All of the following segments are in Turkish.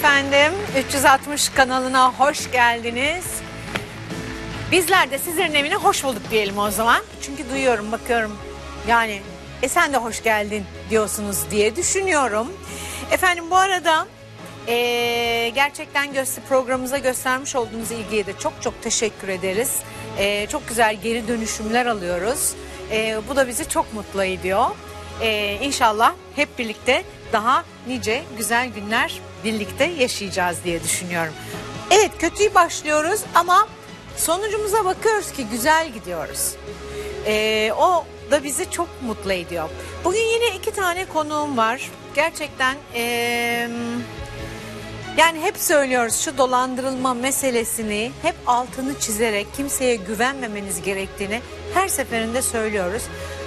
Efendim. 360 kanalına hoş geldiniz. Bizler de sizlerin evine hoş bulduk diyelim o zaman. Çünkü duyuyorum, bakıyorum. Yani e sen de hoş geldin diyorsunuz diye düşünüyorum. Efendim bu arada e, gerçekten göster programımıza göstermiş olduğunuz ilgiye de çok çok teşekkür ederiz. E, çok güzel geri dönüşümler alıyoruz. E, bu da bizi çok mutlu ediyor. E, inşallah hep birlikte daha nice güzel günler birlikte yaşayacağız diye düşünüyorum. Evet kötüyü başlıyoruz ama sonucumuza bakıyoruz ki güzel gidiyoruz. Ee, o da bizi çok mutlu ediyor. Bugün yine iki tane konuğum var. Gerçekten eee, yani hep söylüyoruz şu dolandırılma meselesini hep altını çizerek kimseye güvenmemeniz gerektiğini her seferinde söylüyoruz.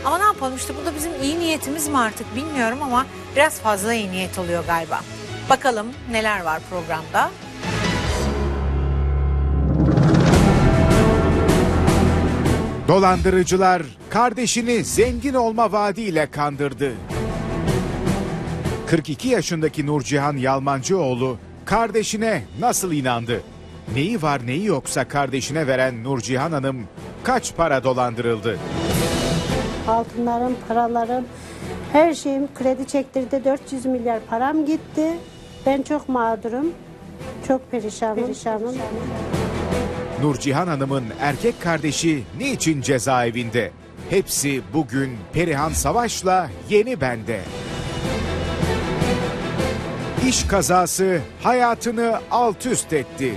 Ama ne yapalım işte bu da bizim iyi niyetimiz mi artık bilmiyorum ama biraz fazla iyi niyet oluyor galiba. Bakalım neler var programda. Dolandırıcılar kardeşini zengin olma vaadiyle kandırdı. 42 yaşındaki Nurcihan Yalmancıoğlu kardeşine nasıl inandı? Neyi var neyi yoksa kardeşine veren Nurcihan Hanım kaç para dolandırıldı? Altınlarım, paralarım, her şeyim kredi çektirdi. 400 milyar param gitti. Ben çok mağdurum. Çok perişanım. perişanım. Nurcihan Hanım'ın erkek kardeşi niçin cezaevinde? Hepsi bugün Perihan Savaş'la Yeni Bende. İş kazası hayatını alt üst etti.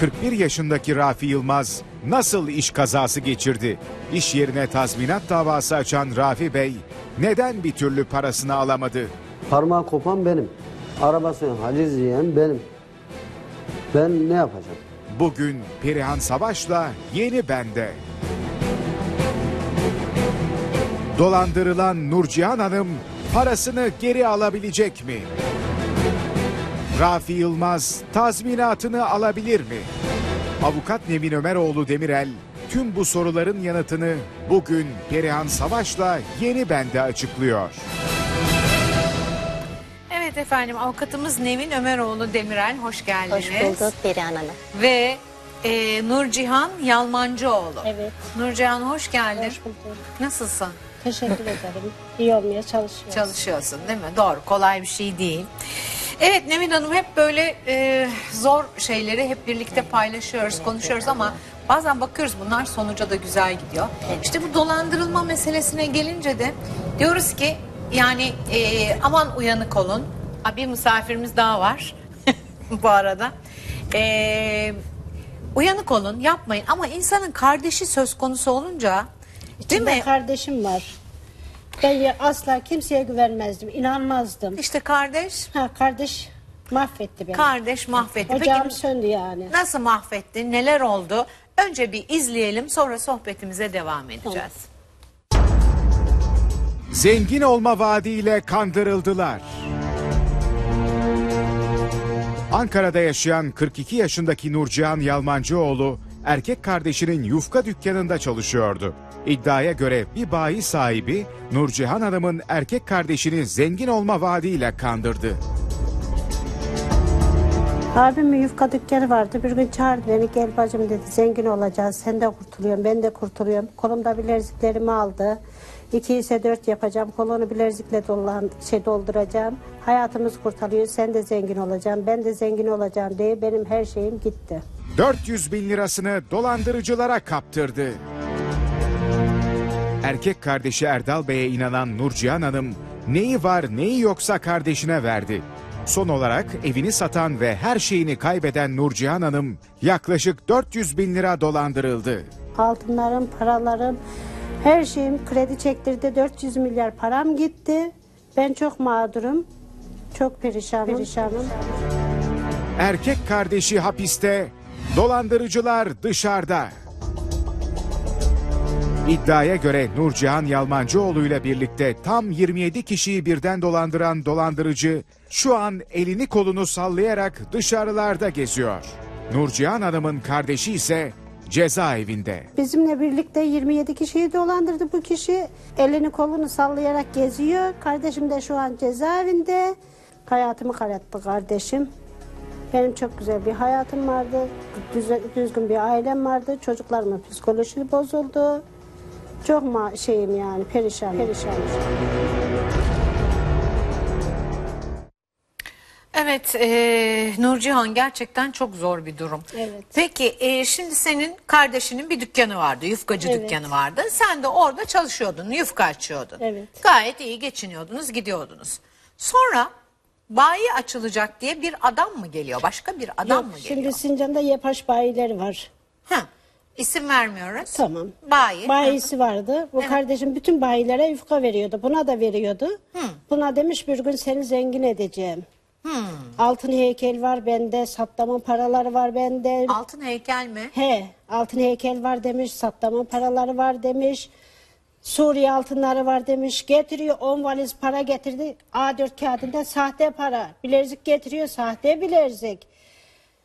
41 yaşındaki Rafi Yılmaz nasıl iş kazası geçirdi? İş yerine tazminat davası açan Rafi Bey neden bir türlü parasını alamadı? Parmağı kopan benim. Arabasını haciz yiyen benim. Ben ne yapacağım? Bugün Perihan Savaş'la Yeni Bende. Dolandırılan Nurcihan Hanım parasını geri alabilecek mi? Rafi Yılmaz tazminatını alabilir mi? Avukat Nevin Ömeroğlu Demirel tüm bu soruların yanıtını bugün Perihan Savaş'la Yeni Bende açıklıyor. Evet efendim avukatımız Nevin Ömeroğlu Demirel hoş geldiniz. Hoş bulduk Perihan Hanım. Ve e, Nurcihan Yalmancıoğlu. Evet. Nurcihan hoş geldin. Hoş bulduk. Nasılsın? Teşekkür ederim. İyi olmaya çalışıyorum. Çalışıyorsun değil mi? Doğru kolay bir şey değil. Evet Nevin Hanım hep böyle e, zor şeyleri hep birlikte paylaşıyoruz, konuşuyoruz ama bazen bakıyoruz bunlar sonuca da güzel gidiyor. İşte bu dolandırılma meselesine gelince de diyoruz ki yani e, aman uyanık olun. Bir misafirimiz daha var bu arada. E, uyanık olun yapmayın ama insanın kardeşi söz konusu olunca değil mi? kardeşim var. Ben ya asla kimseye güvenmezdim, inanmazdım. İşte kardeş Ha kardeş mahvetti beni. Kardeş mahvetti. Ocağım Peki söndü yani. nasıl mahvetti? Neler oldu? Önce bir izleyelim sonra sohbetimize devam edeceğiz. Zengin olma vaadiyle kandırıldılar. Ankara'da yaşayan 42 yaşındaki Nurcihan Yalmancıoğlu erkek kardeşinin yufka dükkanında çalışıyordu. İddiaya göre bir bayi sahibi Nurcihan Hanım'ın erkek kardeşini zengin olma vaadiyle kandırdı. Abimin yufka dükkanı vardı. Bir gün çağırdı beni. Gel bacım dedi. Zengin olacağız. Sen de kurtuluyorsun. Ben de kurtuluyorum. Kolumda bileziklerimi aldı. İki ise dört yapacağım. Kolonu bilezikle dolan, şey dolduracağım. Hayatımız kurtarıyor. Sen de zengin olacaksın. Ben de zengin olacağım diye benim her şeyim gitti. 400 bin lirasını dolandırıcılara kaptırdı. Erkek kardeşi Erdal Bey'e inanan Nurcihan Hanım neyi var neyi yoksa kardeşine verdi. Son olarak evini satan ve her şeyini kaybeden Nurcihan Hanım yaklaşık 400 bin lira dolandırıldı. Altınlarım, paralarım, her şeyim kredi çektirdi. 400 milyar param gitti. Ben çok mağdurum. Çok perişanım. perişanım. Erkek kardeşi hapiste, dolandırıcılar dışarıda. İddiaya göre Nurcihan Yalmancıoğlu ile birlikte tam 27 kişiyi birden dolandıran dolandırıcı şu an elini kolunu sallayarak dışarılarda geziyor. Nurcihan Hanım'ın kardeşi ise cezaevinde. Bizimle birlikte 27 kişiyi dolandırdı bu kişi. Elini kolunu sallayarak geziyor. Kardeşim de şu an cezaevinde. Hayatımı kararttı kardeşim. Benim çok güzel bir hayatım vardı. Düze- düzgün bir ailem vardı. Çocuklarımın psikolojisi bozuldu. Çok ma şeyim yani perişan, perişan. Evet e, Nurcihan gerçekten çok zor bir durum. Evet. Peki e, şimdi senin kardeşinin bir dükkanı vardı. Yufkacı Evet. dükkanı vardı. Sen de orada çalışıyordun. Yufka açıyordun. Evet. Gayet iyi geçiniyordunuz gidiyordunuz. Sonra bayi açılacak diye bir adam mı geliyor? Başka bir adam Yok, mı geliyor? şimdi Sincan'da Yepaş bayileri var. Ha, isim vermiyoruz. Tamam. Bayi. Bayisi vardı. Bu kardeşim bütün bayilere yufka veriyordu. Buna da veriyordu. Buna demiş bir gün seni zengin edeceğim. Altın heykel var bende, Saddam'ın paraları var bende. Altın heykel mi? He, altın heykel var demiş, Saddam'ın paraları var demiş. Suriye altınları var demiş. Getiriyor 10 valiz para getirdi. A4 kağıdında sahte para. Bilezik getiriyor sahte bilezik.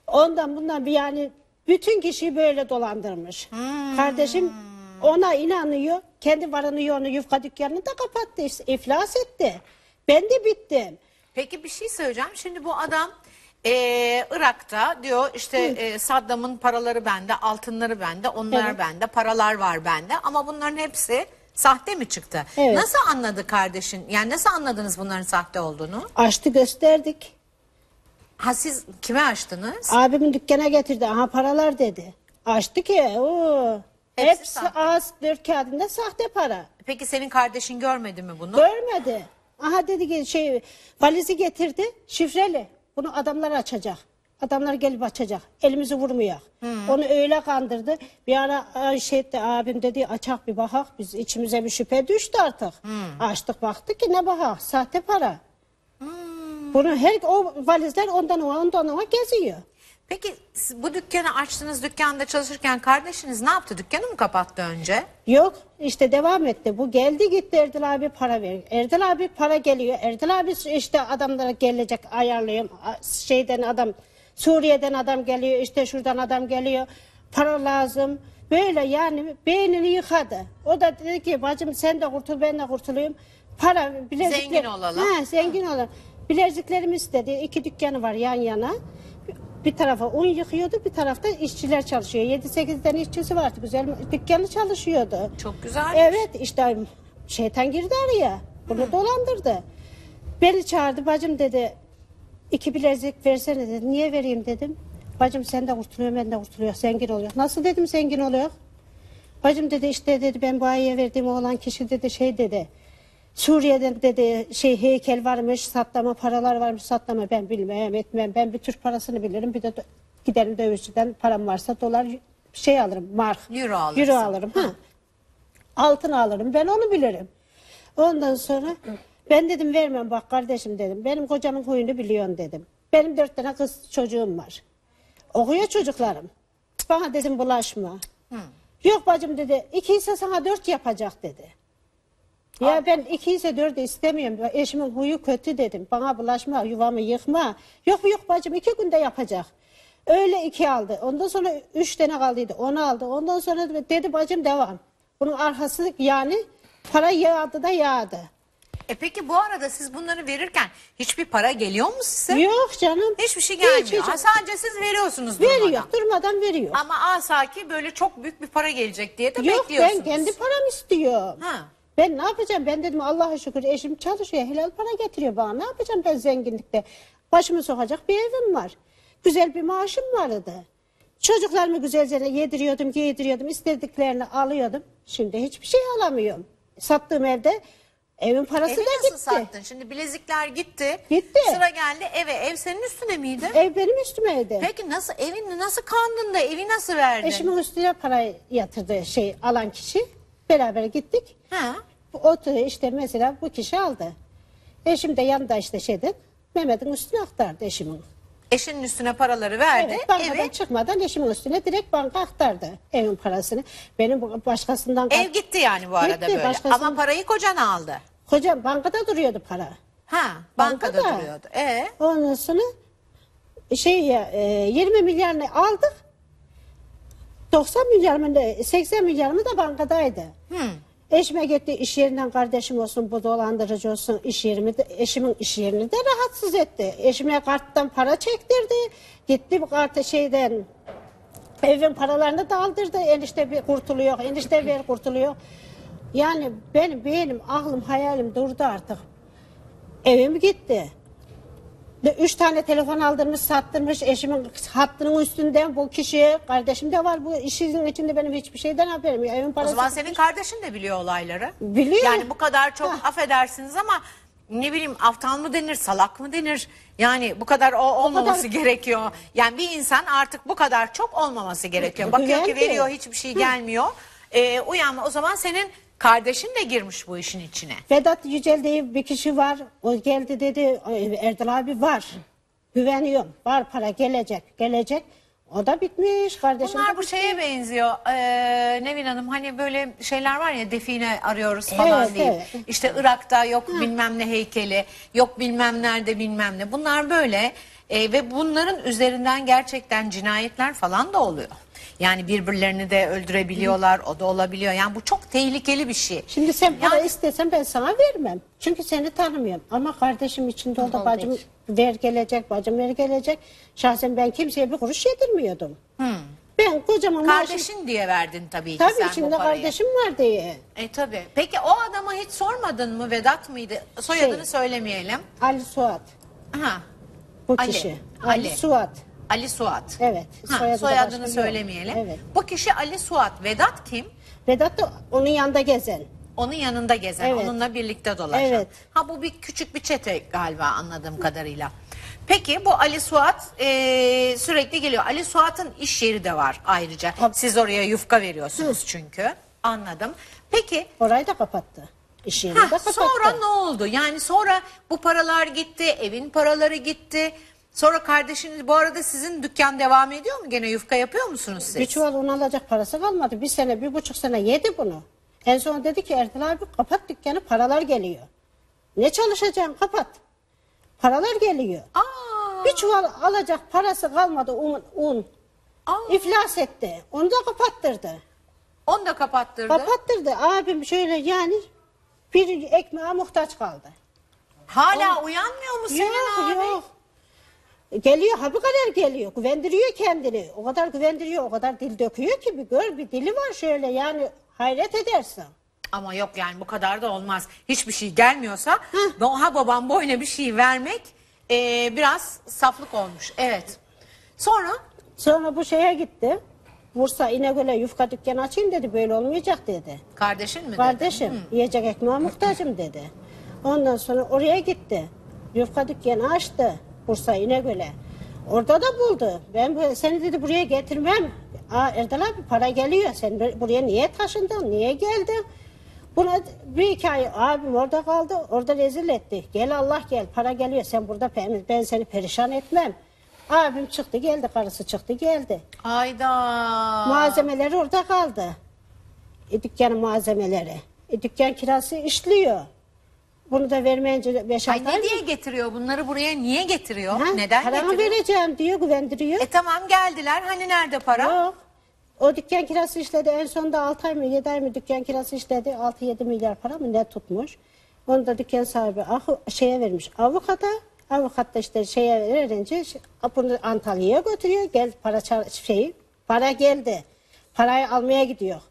Ondan bundan bir yani bütün kişiyi böyle dolandırmış. Kardeşim ona inanıyor. Kendi varını yoğunu yufka dükkanını da kapattı. işte, iflas etti. Ben de bittim. Peki bir şey söyleyeceğim. Şimdi bu adam eee, Irak'ta diyor işte eee, Saddam'ın paraları bende, altınları bende, onlar Evet. bende, paralar var bende. Ama bunların hepsi sahte mi çıktı? Evet. Nasıl anladı kardeşin? Yani nasıl anladınız bunların sahte olduğunu? Açtı gösterdik. Ha siz kime açtınız? Abimin dükkana getirdi. Aha paralar dedi. Açtı ki o. Hepsi Hepsi sahte. ağız dört kağıdında sahte para. Peki senin kardeşin görmedi mi bunu? Görmedi. Aha dedi ki şey valizi getirdi şifreli. Bunu adamlar açacak. Adamlar gelip açacak. Elimizi vurmuyor. Onu öyle kandırdı. Bir ara şey etti, abim dedi açak bir bakak. Biz içimize bir şüphe düştü artık. Açtık baktık ki ne bakak sahte para. Bunu her o valizler ondan ona ondan ona geziyor. Peki bu dükkanı açtınız dükkanda çalışırken kardeşiniz ne yaptı? Dükkanı mı kapattı önce? Yok işte devam etti. Bu geldi gitti Erdal abi para ver. Erdal abi para geliyor. Erdal abi işte adamlara gelecek ayarlıyorum. A- Şeyden adam Suriye'den adam geliyor işte şuradan adam geliyor. Para lazım. Böyle yani beynini yıkadı. O da dedi ki bacım sen de kurtul ben de kurtulayım. Para bilezikler. Zengin olalım. Ha, zengin olalım. Bileziklerimi istedi. İki dükkanı var yan yana. Bir tarafa un yıkıyordu, bir tarafta işçiler çalışıyor. 7-8 tane işçisi vardı. Güzel dükkanı çalışıyordu. Çok güzel. Evet işte şeytan girdi araya. Bunu dolandırdı. Beni çağırdı bacım dedi. iki bilezik versene dedi. Niye vereyim dedim. Bacım sen de kurtuluyor ben de kurtuluyor. Zengin oluyor. Nasıl dedim zengin oluyor. Bacım dedi işte dedi ben bu ayıya verdiğim olan kişi dedi şey dedi. Suriye'de dedi şey heykel varmış, satlama paralar varmış, satlama ben bilmem etmem. Ben bir Türk parasını bilirim. Bir de giderim dövizciden param varsa dolar şey alırım, mark. Euro alırsın. Euro alırım. Ha. Altın alırım. Ben onu bilirim. Ondan sonra ben dedim vermem bak kardeşim dedim. Benim kocamın huyunu biliyorsun dedim. Benim dört tane kız çocuğum var. Okuyor çocuklarım. Bana dedim bulaşma. Yok bacım dedi. iki ise sana dört yapacak dedi. Ya ben iki ise dördü istemiyorum. Eşimin huyu kötü dedim. Bana bulaşma, yuvamı yıkma. Yok yok bacım iki günde yapacak. Öyle iki aldı. Ondan sonra üç tane kaldıydı. Onu aldı. Ondan sonra dedi bacım devam. Bunun arkası yani para yağdı da yağdı. E peki bu arada siz bunları verirken hiçbir para geliyor mu size? Yok canım. Hiçbir şey gelmiyor. Hiç, hiç. Ha, sadece siz veriyorsunuz Veriyor. durmadan. Durmadan veriyor. Ama asaki böyle çok büyük bir para gelecek diye de Yok bekliyorsunuz. ben kendi param istiyorum. Ha. Ben ne yapacağım? Ben dedim Allah'a şükür eşim çalışıyor. Helal para getiriyor bana. Ne yapacağım ben zenginlikte? Başımı sokacak bir evim var. Güzel bir maaşım vardı. Çocuklarımı güzelce yediriyordum, giydiriyordum. istediklerini alıyordum. Şimdi hiçbir şey alamıyorum. Sattığım evde evin parası Evi da nasıl gitti. sattın? Şimdi bilezikler gitti. Gitti. Sıra geldi eve. Ev senin üstüne miydi? Ev benim üstümeydi. Peki nasıl evin nasıl kandın da evi nasıl verdin? Eşimin üstüne para yatırdı şey alan kişi. Beraber gittik. Ha. Bu otu işte mesela bu kişi aldı. Eşim de yanında işte şeyden Mehmet'in üstüne aktardı eşimin. Eşinin üstüne paraları verdi. Evet, bankadan Evi, çıkmadan eşimin üstüne direkt banka aktardı evin parasını. Benim bu- başkasından... ev gitti yani bu arada Gitti, böyle. başkasının- Ama parayı kocan aldı. Hocam bankada duruyordu para. Ha, bankada, Bankada. duruyordu. E Ondan sonra şey ya e, 20 milyarını aldık. 90 milyar mı ne, 80 milyar mı da bankadaydı. Eşime gitti iş yerinden kardeşim olsun bu dolandırıcı olsun iş yerimi de, eşimin iş yerini de rahatsız etti. Eşime karttan para çektirdi. Gitti bu kartı şeyden evin paralarını da aldırdı. Enişte bir kurtuluyor. Enişte ver kurtuluyor. Yani benim benim aklım hayalim durdu artık. Evim gitti. Ve Üç tane telefon aldırmış, sattırmış. Eşimin hattının üstünden bu kişi, kardeşim de var bu işin içinde benim hiçbir şeyden haberim yok. Evin O parası. zaman senin kardeşin de biliyor olayları. Biliyor. Yani bu kadar çok Ha. affedersiniz ama ne bileyim aptal mı denir, salak mı denir? Yani bu kadar o olmaması gerekiyor. Yani bir insan artık bu kadar çok olmaması gerekiyor. Bakıyor ki Güvendi. veriyor hiçbir şey gelmiyor. Ee, uyanma o zaman senin kardeşin de girmiş bu işin içine. Vedat Yücel diye bir kişi var. O geldi dedi "Ay, Erdal abi var. Güveniyorum. Var para gelecek. Gelecek. O da bitmiş kardeşim. Bunlar bu şeye benziyor. Ee, Nevin Hanım hani böyle şeyler var ya define arıyoruz falan Evet, diye. evet. İşte Irak'ta yok bilmem ne heykeli, yok bilmem nerede bilmem ne. Bunlar böyle Ee, ve bunların üzerinden gerçekten cinayetler falan da oluyor. Yani birbirlerini de öldürebiliyorlar, o da olabiliyor. Yani bu çok tehlikeli bir şey. Şimdi sen para Yani- istesen ben sana vermem. Çünkü seni tanımıyorum. Ama kardeşim içinde oldu. Bacım ver gelecek, bacım ver gelecek. Şahsen ben kimseye bir kuruş yedirmiyordum. Ben kocaman maaşım- Kardeşin diye verdin tabii ki Tabii sen içinde bu parayı. kardeşim var diye. E tabii. Peki o adama hiç sormadın mı Vedat mıydı? Soyadını Şey. söylemeyelim. Ali Suat. Ha. Bu Ali. kişi. Ali. Ali Suat. Ali Suat. Evet, Ha, soyadı da soyadını başka yok. söylemeyelim. Evet. Bu kişi Ali Suat. Vedat kim? Vedat da onun yanında gezen. Onun yanında gezen, Evet. onunla birlikte dolaşan. Evet. Ha bu bir küçük bir çete galiba anladığım kadarıyla. Peki bu Ali Suat e, sürekli geliyor. Ali Suat'ın iş yeri de var ayrıca. Tabii. Siz oraya yufka veriyorsunuz çünkü. Anladım. Peki Orayı da kapattı. İş yerini de kapattı. sonra ne oldu? Yani sonra bu paralar gitti, evin paraları gitti. Sonra kardeşiniz bu arada sizin dükkan devam ediyor mu? Gene yufka yapıyor musunuz siz? Bir çuval un alacak parası kalmadı. Bir sene, bir buçuk sene yedi bunu. En son dedi ki Erdal abi kapat dükkanı paralar geliyor. Ne çalışacaksın kapat. Paralar geliyor. Aa, Bir çuval alacak parası kalmadı un. un. Aa. İflas etti. Onu da kapattırdı. onu da kapattırdı. Kapattırdı. Abim şöyle yani bir ekmeğe muhtaç kaldı. Hala uyanmıyor mu senin abi? yok. Geliyor ha bu kadar geliyor. Güvendiriyor kendini. O kadar güvendiriyor. O kadar dil döküyor ki bir gör bir dili var şöyle yani hayret edersin. Ama yok yani bu kadar da olmaz. Hiçbir şey gelmiyorsa ha babam boyuna bir şey vermek eee, biraz saflık olmuş. Evet. Sonra Sonra bu şeye gitti. Bursa İnegöl'e yufka dükkanı açayım dedi. Böyle olmayacak dedi. kardeşin mi dedi? Kardeşim yiyecek ekmeğe muhtacım dedi. Ondan sonra oraya gitti. Yufka dükkanı açtı. Bursa İnegöl'e. Orada da buldu. Ben seni dedi buraya getirmem. Aa Erdal abi para geliyor. Sen bur- buraya niye taşındın? Niye geldin? Buna bir iki ay abim orada kaldı. Orada rezil etti. Gel Allah gel para geliyor. Sen burada ben, ben seni perişan etmem. Abim çıktı geldi. Karısı çıktı geldi. Hayda. Malzemeleri orada kaldı. E, dükkanın malzemeleri. E, dükkan kirası işliyor. Bunu da vermeyince beş Ay ne diye getiriyor bunları buraya niye getiriyor? Ha, Neden Paramı getiriyor? vereceğim diyor güvendiriyor. E tamam geldiler hani nerede para? Yok. O dükkan kirası işledi. En sonunda 6 ay mı 7 ay mı dükkan kirası işledi. 6-7 milyar para mı ne tutmuş. Onu da dükkan sahibi ah- şeye vermiş avukata. Avukat da işte şeye verince bunu Antalya'ya götürüyor. Gel para şeyi para geldi. Parayı almaya gidiyor.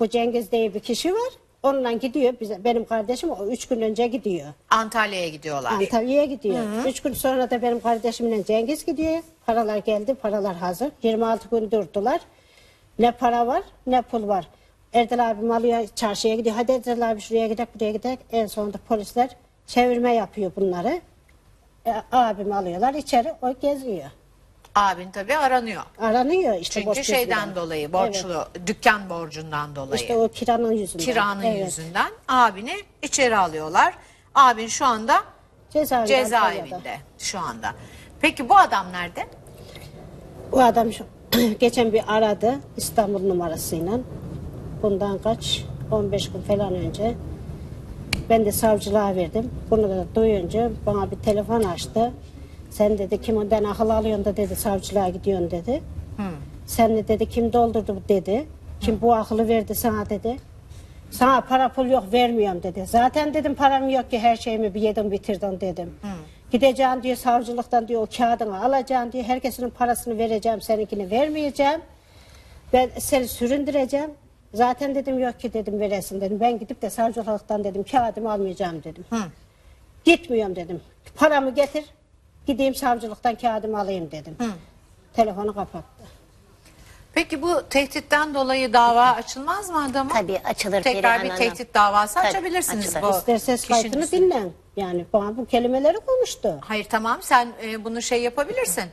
Bu Cengiz diye bir kişi var. Onunla gidiyor. Bize, benim kardeşim o üç gün önce gidiyor. Antalya'ya gidiyorlar. Antalya'ya gidiyor. Üç gün sonra da benim kardeşimle Cengiz gidiyor. Paralar geldi, paralar hazır. 26 gün durdular. Ne para var, ne pul var. Erdal abim alıyor, çarşıya gidiyor. Hadi Erdal abi şuraya gidelim, buraya gidelim. En sonunda polisler çevirme yapıyor bunları. E, abim alıyorlar içeri, o geziyor. Abin tabii aranıyor. Aranıyor işte Çünkü boş şeyden gözüyle. dolayı borçlu dükkan borcundan dolayı. İşte o kiranın yüzünden. kiranın Evet. yüzünden abini içeri alıyorlar. Abin şu anda Cezaevinde, Antalya'da. cezaevinde şu anda. Peki bu adam nerede? O adam şu, geçen bir aradı İstanbul numarasıyla. Bundan kaç? 15 gün falan önce. Ben de savcılığa verdim. Bunu da duyunca bana bir telefon açtı. Sen dedi kimden akıl alıyorsun da dedi savcılığa gidiyorsun dedi. Sen de dedi kim doldurdu dedi. Kim bu akıllı verdi sana dedi. Sana para pul yok vermiyorum dedi. Zaten dedim param yok ki her şeyimi bir yedim bitirdim dedim. Gideceğim diyor savcılıktan diyor o kağıdını alacağım diyor. Herkesin parasını vereceğim seninkini vermeyeceğim. Ben seni süründüreceğim. Zaten dedim yok ki dedim veresin dedim. Ben gidip de savcılıktan dedim kağıdımı almayacağım dedim. Gitmiyorum dedim. Paramı getir. Gideyim savcılıktan kağıdımı alayım dedim. Telefonu kapattı. Peki bu tehditten dolayı dava açılmaz mı adama? Tabii açılır Tekrar Perihan bir Hanım. tehdit davası Tabii, açabilirsiniz açılır. bu İsterse kişinin kayıtını üstüne. dinlen. Yani bana bu kelimeleri konuştu. Hayır tamam sen e, bunu şey yapabilirsin.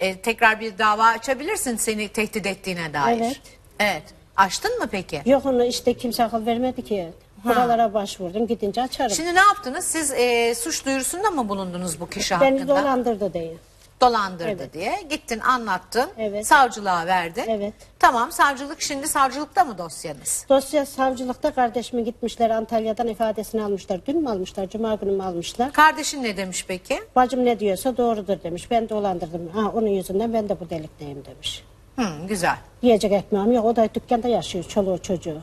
E, tekrar bir dava açabilirsin seni tehdit ettiğine dair. Evet. Evet. Açtın mı peki? Yok onu işte kimse akıl vermedi ki. Buralara başvurdum gidince açarım. Şimdi ne yaptınız? Siz e, suç duyurusunda mı bulundunuz bu kişi Beni hakkında? dolandırdı diye. Dolandırdı Evet. diye. Gittin anlattın. Evet. Savcılığa verdin. Evet. Tamam savcılık şimdi savcılıkta mı dosyanız? Dosya savcılıkta kardeşime gitmişler Antalya'dan ifadesini almışlar. Dün mü almışlar, cuma günü mü almışlar? Kardeşin ne demiş peki? Bacım ne diyorsa doğrudur demiş. Ben dolandırdım. Ha, onun yüzünden ben de bu delikteyim demiş. Hı, güzel. Yiyecek ekmeğim yok. O da dükkanda yaşıyor çoluğu çocuğu.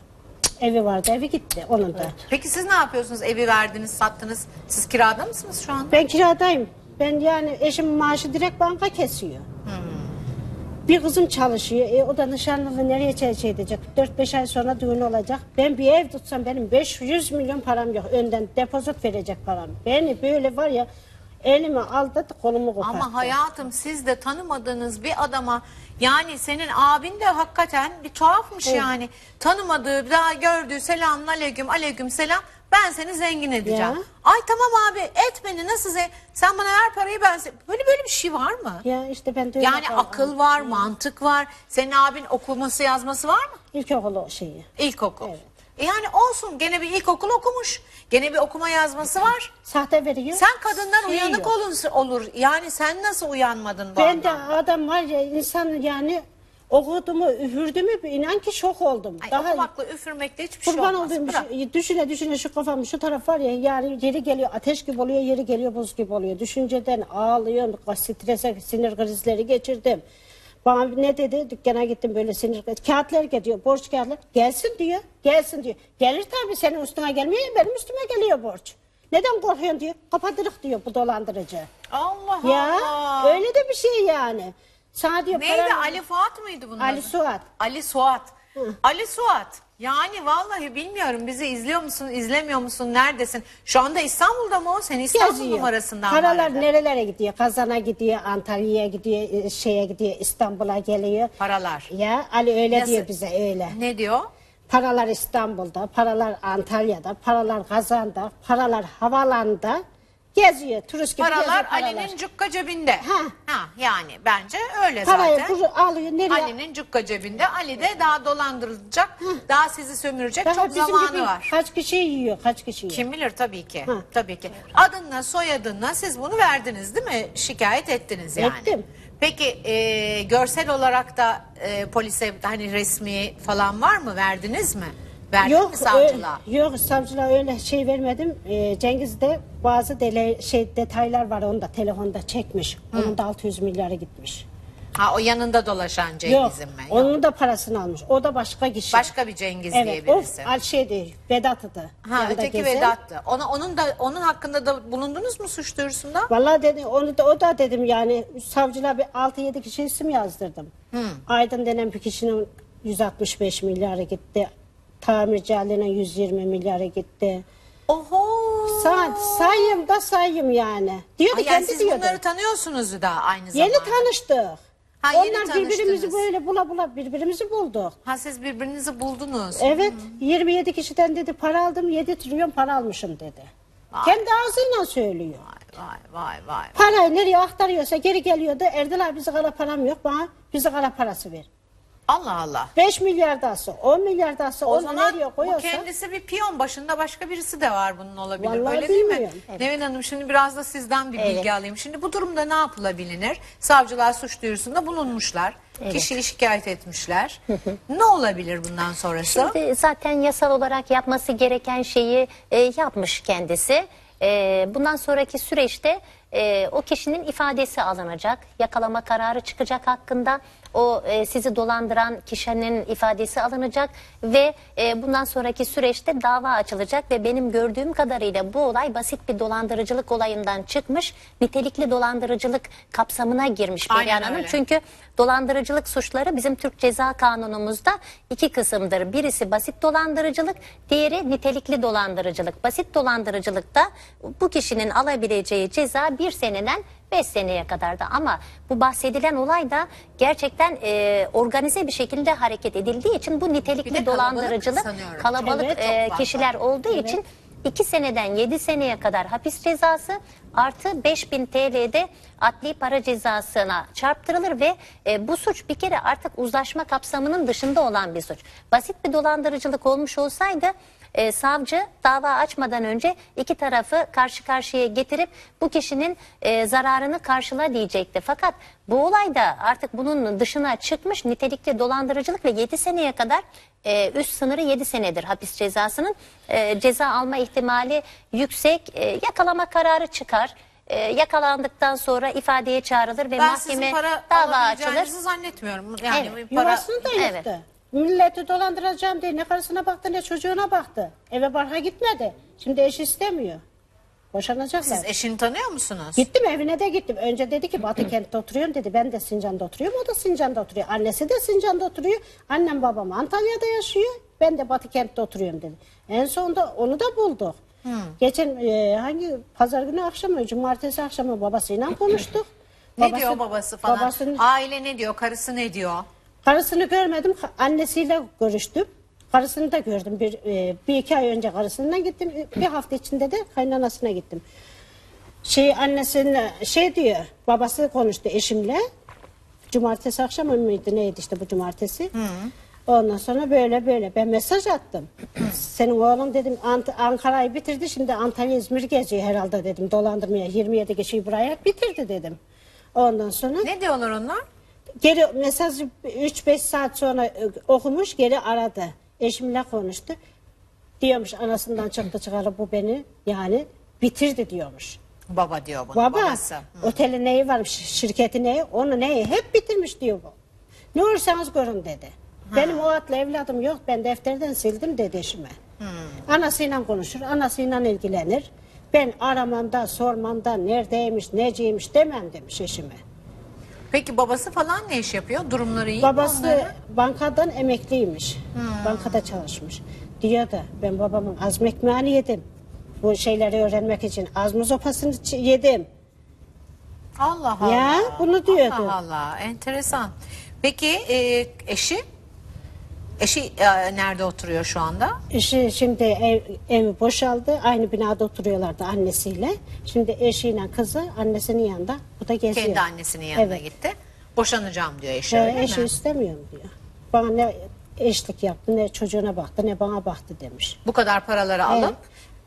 Evi vardı evi gitti onun da. Peki siz ne yapıyorsunuz? Evi verdiniz, sattınız. Siz kirada mısınız şu anda? Ben kiradayım. Ben yani eşimin maaşı direkt banka kesiyor. Bir kızım çalışıyor. E, o da nişanlılığı nereye şey edecek? 4-5 ay sonra düğün olacak. Ben bir ev tutsam benim 500 milyon param yok. Önden depozit verecek param. Beni böyle var ya elime aldı kolumu koparttı. Ama hayatım siz de tanımadığınız bir adama yani senin abin de hakikaten bir tuhafmış yani. Tanımadığı daha gördüğü selamun aleyküm aleyküm selam ben seni zengin edeceğim. Ya. Ay tamam abi et beni nasıl ze- sen bana ver parayı ben se- böyle böyle bir şey var mı? Ya işte ben de öyle Yani kaldım. akıl var, mantık var. Senin abin okuması yazması var mı? İlkokulu şeyi. İlkokul. Evet. E yani olsun gene bir ilkokul okumuş. Gene bir okuma yazması var. Sahte veriyor. Sen kadınlar Şey uyanık yok. olun olur. Yani sen nasıl uyanmadın bu Ben de anlamda? adam var ya insan yani okudu mu üfürdü mü inan ki şok oldum. Ay, Daha okumakla üfürmekle hiçbir şey Kurban olmaz. olduğum Bırak. şu- düşüne düşüne şu kafam şu taraf var ya yani yeri geliyor ateş gibi oluyor yeri geliyor buz gibi oluyor. Düşünceden ağlıyorum strese sinir krizleri geçirdim. Bana ne dedi dükkana gittim böyle sinir kağıtlar geliyor borç kağıtlar gelsin diyor gelsin diyor. Gelir tabii senin üstüne gelmiyor ya benim üstüme geliyor borç. Neden korkuyorsun diyor kapatırık diyor bu dolandırıcı. Allah Ya Allah. öyle de bir şey yani. Sana diyor Neydi param- Ali Fuat mıydı bunun Ali? Suat. Ali Suat. Ali Suat. Yani vallahi bilmiyorum bizi izliyor musun, izlemiyor musun, neredesin? Şu anda İstanbul'da mı o? Sen İstanbul Geziyor. numarasından Paralar aradın? nerelere gidiyor? Kazan'a gidiyor, Antalya'ya gidiyor, e, şeye gidiyor, İstanbul'a geliyor. Paralar. Ya Ali öyle Nasıl? diyor bize öyle. Ne diyor? Paralar İstanbul'da, paralar Antalya'da, paralar Kazan'da, paralar havalanda geziyor. Turist gibi Paralar geziyor paralar. Ali'nin cukka cebinde. Ha. ha. Yani bence öyle Parayı zaten. kuru- alıyor nereye? Ali'nin cukka cebinde. Ali de daha dolandırılacak, daha sizi sömürecek Daha çok bizim zamanı gibi var. Kaç kişi yiyor, kaç kişi yiyor. Kim bilir tabii ki. Ha. Tabii ki. Adınla, soyadınla siz bunu verdiniz değil mi? Şikayet ettiniz yani. Ettim. Peki e, görsel olarak da e, polise hani resmi falan var mı? Verdiniz mi? Verdin mi savcılığa? yok savcılığa öyle şey vermedim. Ee, Cengiz'de bazı dele, şey detaylar var onu da telefonda çekmiş. Onun da 600 milyarı gitmiş. Ha o yanında dolaşan Yok, Cengiz'in mi? Yok. onun da parasını almış. O da başka kişi. Başka bir Cengiz diye evet, birisi. o al- şeydi, Vedat'ıdı. Ha Yanında öteki gezen. Vedat'tı. Ona, onun da onun hakkında da bulundunuz mu suç duyurusunda? Vallahi dedi, onu da, o da dedim yani savcılığa bir 6-7 kişi isim yazdırdım. Aydın denen bir kişinin 165 milyarı gitti. Tamirci Ali'nin 120 milyarı gitti. Oho. Sa sayayım da sayayım yani. Diyordu Ay, yani kendi siz diyordu. bunları tanıyorsunuz da aynı zamanda. Yeni tanıştık. Ha, yeni Onlar birbirimizi tanıştınız. böyle bula bula birbirimizi bulduk. Ha siz birbirinizi buldunuz. Evet 27 kişiden dedi para aldım 7 trilyon para almışım dedi. Kendi ağzıyla söylüyor. Vay vay vay vay. Parayı nereye aktarıyorsa geri geliyordu. Erdal abi bize kara param yok bana bize kara parası ver. Allah Allah. 5 milyar dahası 10 milyar dahası O onu zaman nereye bu koyuyorsa. kendisi bir piyon başında başka birisi de var bunun olabilir. Vallahi Öyle değil mi? bilmiyorum. Nevin Hanım şimdi biraz da sizden bir bilgi alayım. Şimdi bu durumda ne yapılabilir? Savcılar suç duyurusunda bulunmuşlar. Kişiyi şikayet etmişler. ne olabilir bundan sonrası? Şimdi zaten yasal olarak yapması gereken şeyi e, yapmış kendisi. E, bundan sonraki süreçte e, o kişinin ifadesi alınacak, yakalama kararı çıkacak hakkında. O e, sizi dolandıran kişinin ifadesi alınacak ve e, bundan sonraki süreçte dava açılacak ve benim gördüğüm kadarıyla bu olay basit bir dolandırıcılık olayından çıkmış, nitelikli dolandırıcılık kapsamına girmiş Aynen Perihan Hanım. öyle. Çünkü dolandırıcılık suçları bizim Türk Ceza Kanunumuzda iki kısımdır. Birisi basit dolandırıcılık, diğeri nitelikli dolandırıcılık. Basit dolandırıcılıkta bu kişinin alabileceği ceza bir seneden 5 seneye kadar da ama bu bahsedilen olay da gerçekten e, organize bir şekilde hareket edildiği için bu Bir de nitelikli kalabalık dolandırıcılık sanıyorum. kalabalık Evet, çok e, fazla. kişiler olduğu için 2 seneden 7 seneye kadar hapis cezası artı 5000 TL'de adli para cezasına çarptırılır ve e, bu suç bir kere artık uzlaşma kapsamının dışında olan bir suç. Basit bir dolandırıcılık olmuş olsaydı e, savcı dava açmadan önce iki tarafı karşı karşıya getirip bu kişinin e, zararını karşıla diyecekti. Fakat bu olayda artık bunun dışına çıkmış nitelikli dolandırıcılık ve 7 seneye kadar e, üst sınırı 7 senedir hapis cezasının E, ceza alma ihtimali yüksek E, yakalama kararı çıkar. E, yakalandıktan sonra ifadeye çağrılır ve Ben mahkeme sizin para dava alabileceğinizi açılır. zannetmiyorum. Yani Evet. para... Yuvasını da Evet. Milleti dolandıracağım diye ne karısına baktı ne çocuğuna baktı. Eve barha gitmedi. Şimdi eş istemiyor. Boşanacaklar. Siz eşini tanıyor musunuz? Gittim evine de gittim. Önce dedi ki Batı kentte oturuyorum dedi. Ben de Sincan'da oturuyorum. O da Sincan'da oturuyor. Annesi de Sincan'da oturuyor. Annem babam Antalya'da yaşıyor. Ben de Batı kentte oturuyorum dedi. En sonunda onu da bulduk. Geçen e, hangi pazar günü akşamı, cumartesi akşamı babasıyla konuştuk. Ne diyor babası falan? Babasının, Aile ne diyor? Karısı ne diyor? Karısını görmedim. Annesiyle görüştüm. Karısını da gördüm. Bir, e, bir iki ay önce karısından gittim. Bir hafta içinde de kaynanasına gittim. Şey annesine şey diyor. Babası konuştu eşimle. Cumartesi akşamı mıydı neydi işte bu cumartesi. Ondan sonra böyle böyle ben mesaj attım. Senin oğlun dedim Ant- Ankara'yı bitirdi şimdi Antalya İzmir geziyor herhalde dedim dolandırmaya 27 kişiyi buraya bitirdi dedim. Ondan sonra Ne diyorlar onlar? Geri mesajı 3-5 saat sonra e, okumuş geri aradı. Eşimle konuştu. Diyormuş anasından çıktı çıkarı bu beni yani bitirdi diyormuş. Baba diyor bunu. Baba Babası. oteli neyi varmış şirketi neyi onu neyi hep bitirmiş diyor bu. Ne olursanız görün dedi. Benim o adlı evladım yok ben defterden sildim dedi eşime. Anasıyla konuşur anasıyla ilgilenir. Ben aramanda sormanda neredeymiş neciymiş demem demiş eşime. Peki babası falan ne iş yapıyor? Durumları iyi mi Babası onların? bankadan emekliymiş. Bankada çalışmış. Diyor da ben babamın azm ekmeğini yedim. Bu şeyleri öğrenmek için azmı sopasını ç- yedim. Allah Allah. Ya, bunu diyordu. Allah Allah. Enteresan. Peki e, eşi? Eşi e, nerede oturuyor şu anda? Eşi şimdi ev, evi boşaldı. Aynı binada oturuyorlardı annesiyle. Şimdi eşiyle kızı annesinin yanında. Bu da geziyor. Kendi annesinin yanına Evet. gitti. Boşanacağım diyor eşi Ee, eşi mi? istemiyorum diyor. Bana ne eşlik yaptı ne çocuğuna baktı ne bana baktı demiş. Bu kadar paraları alıp. Evet.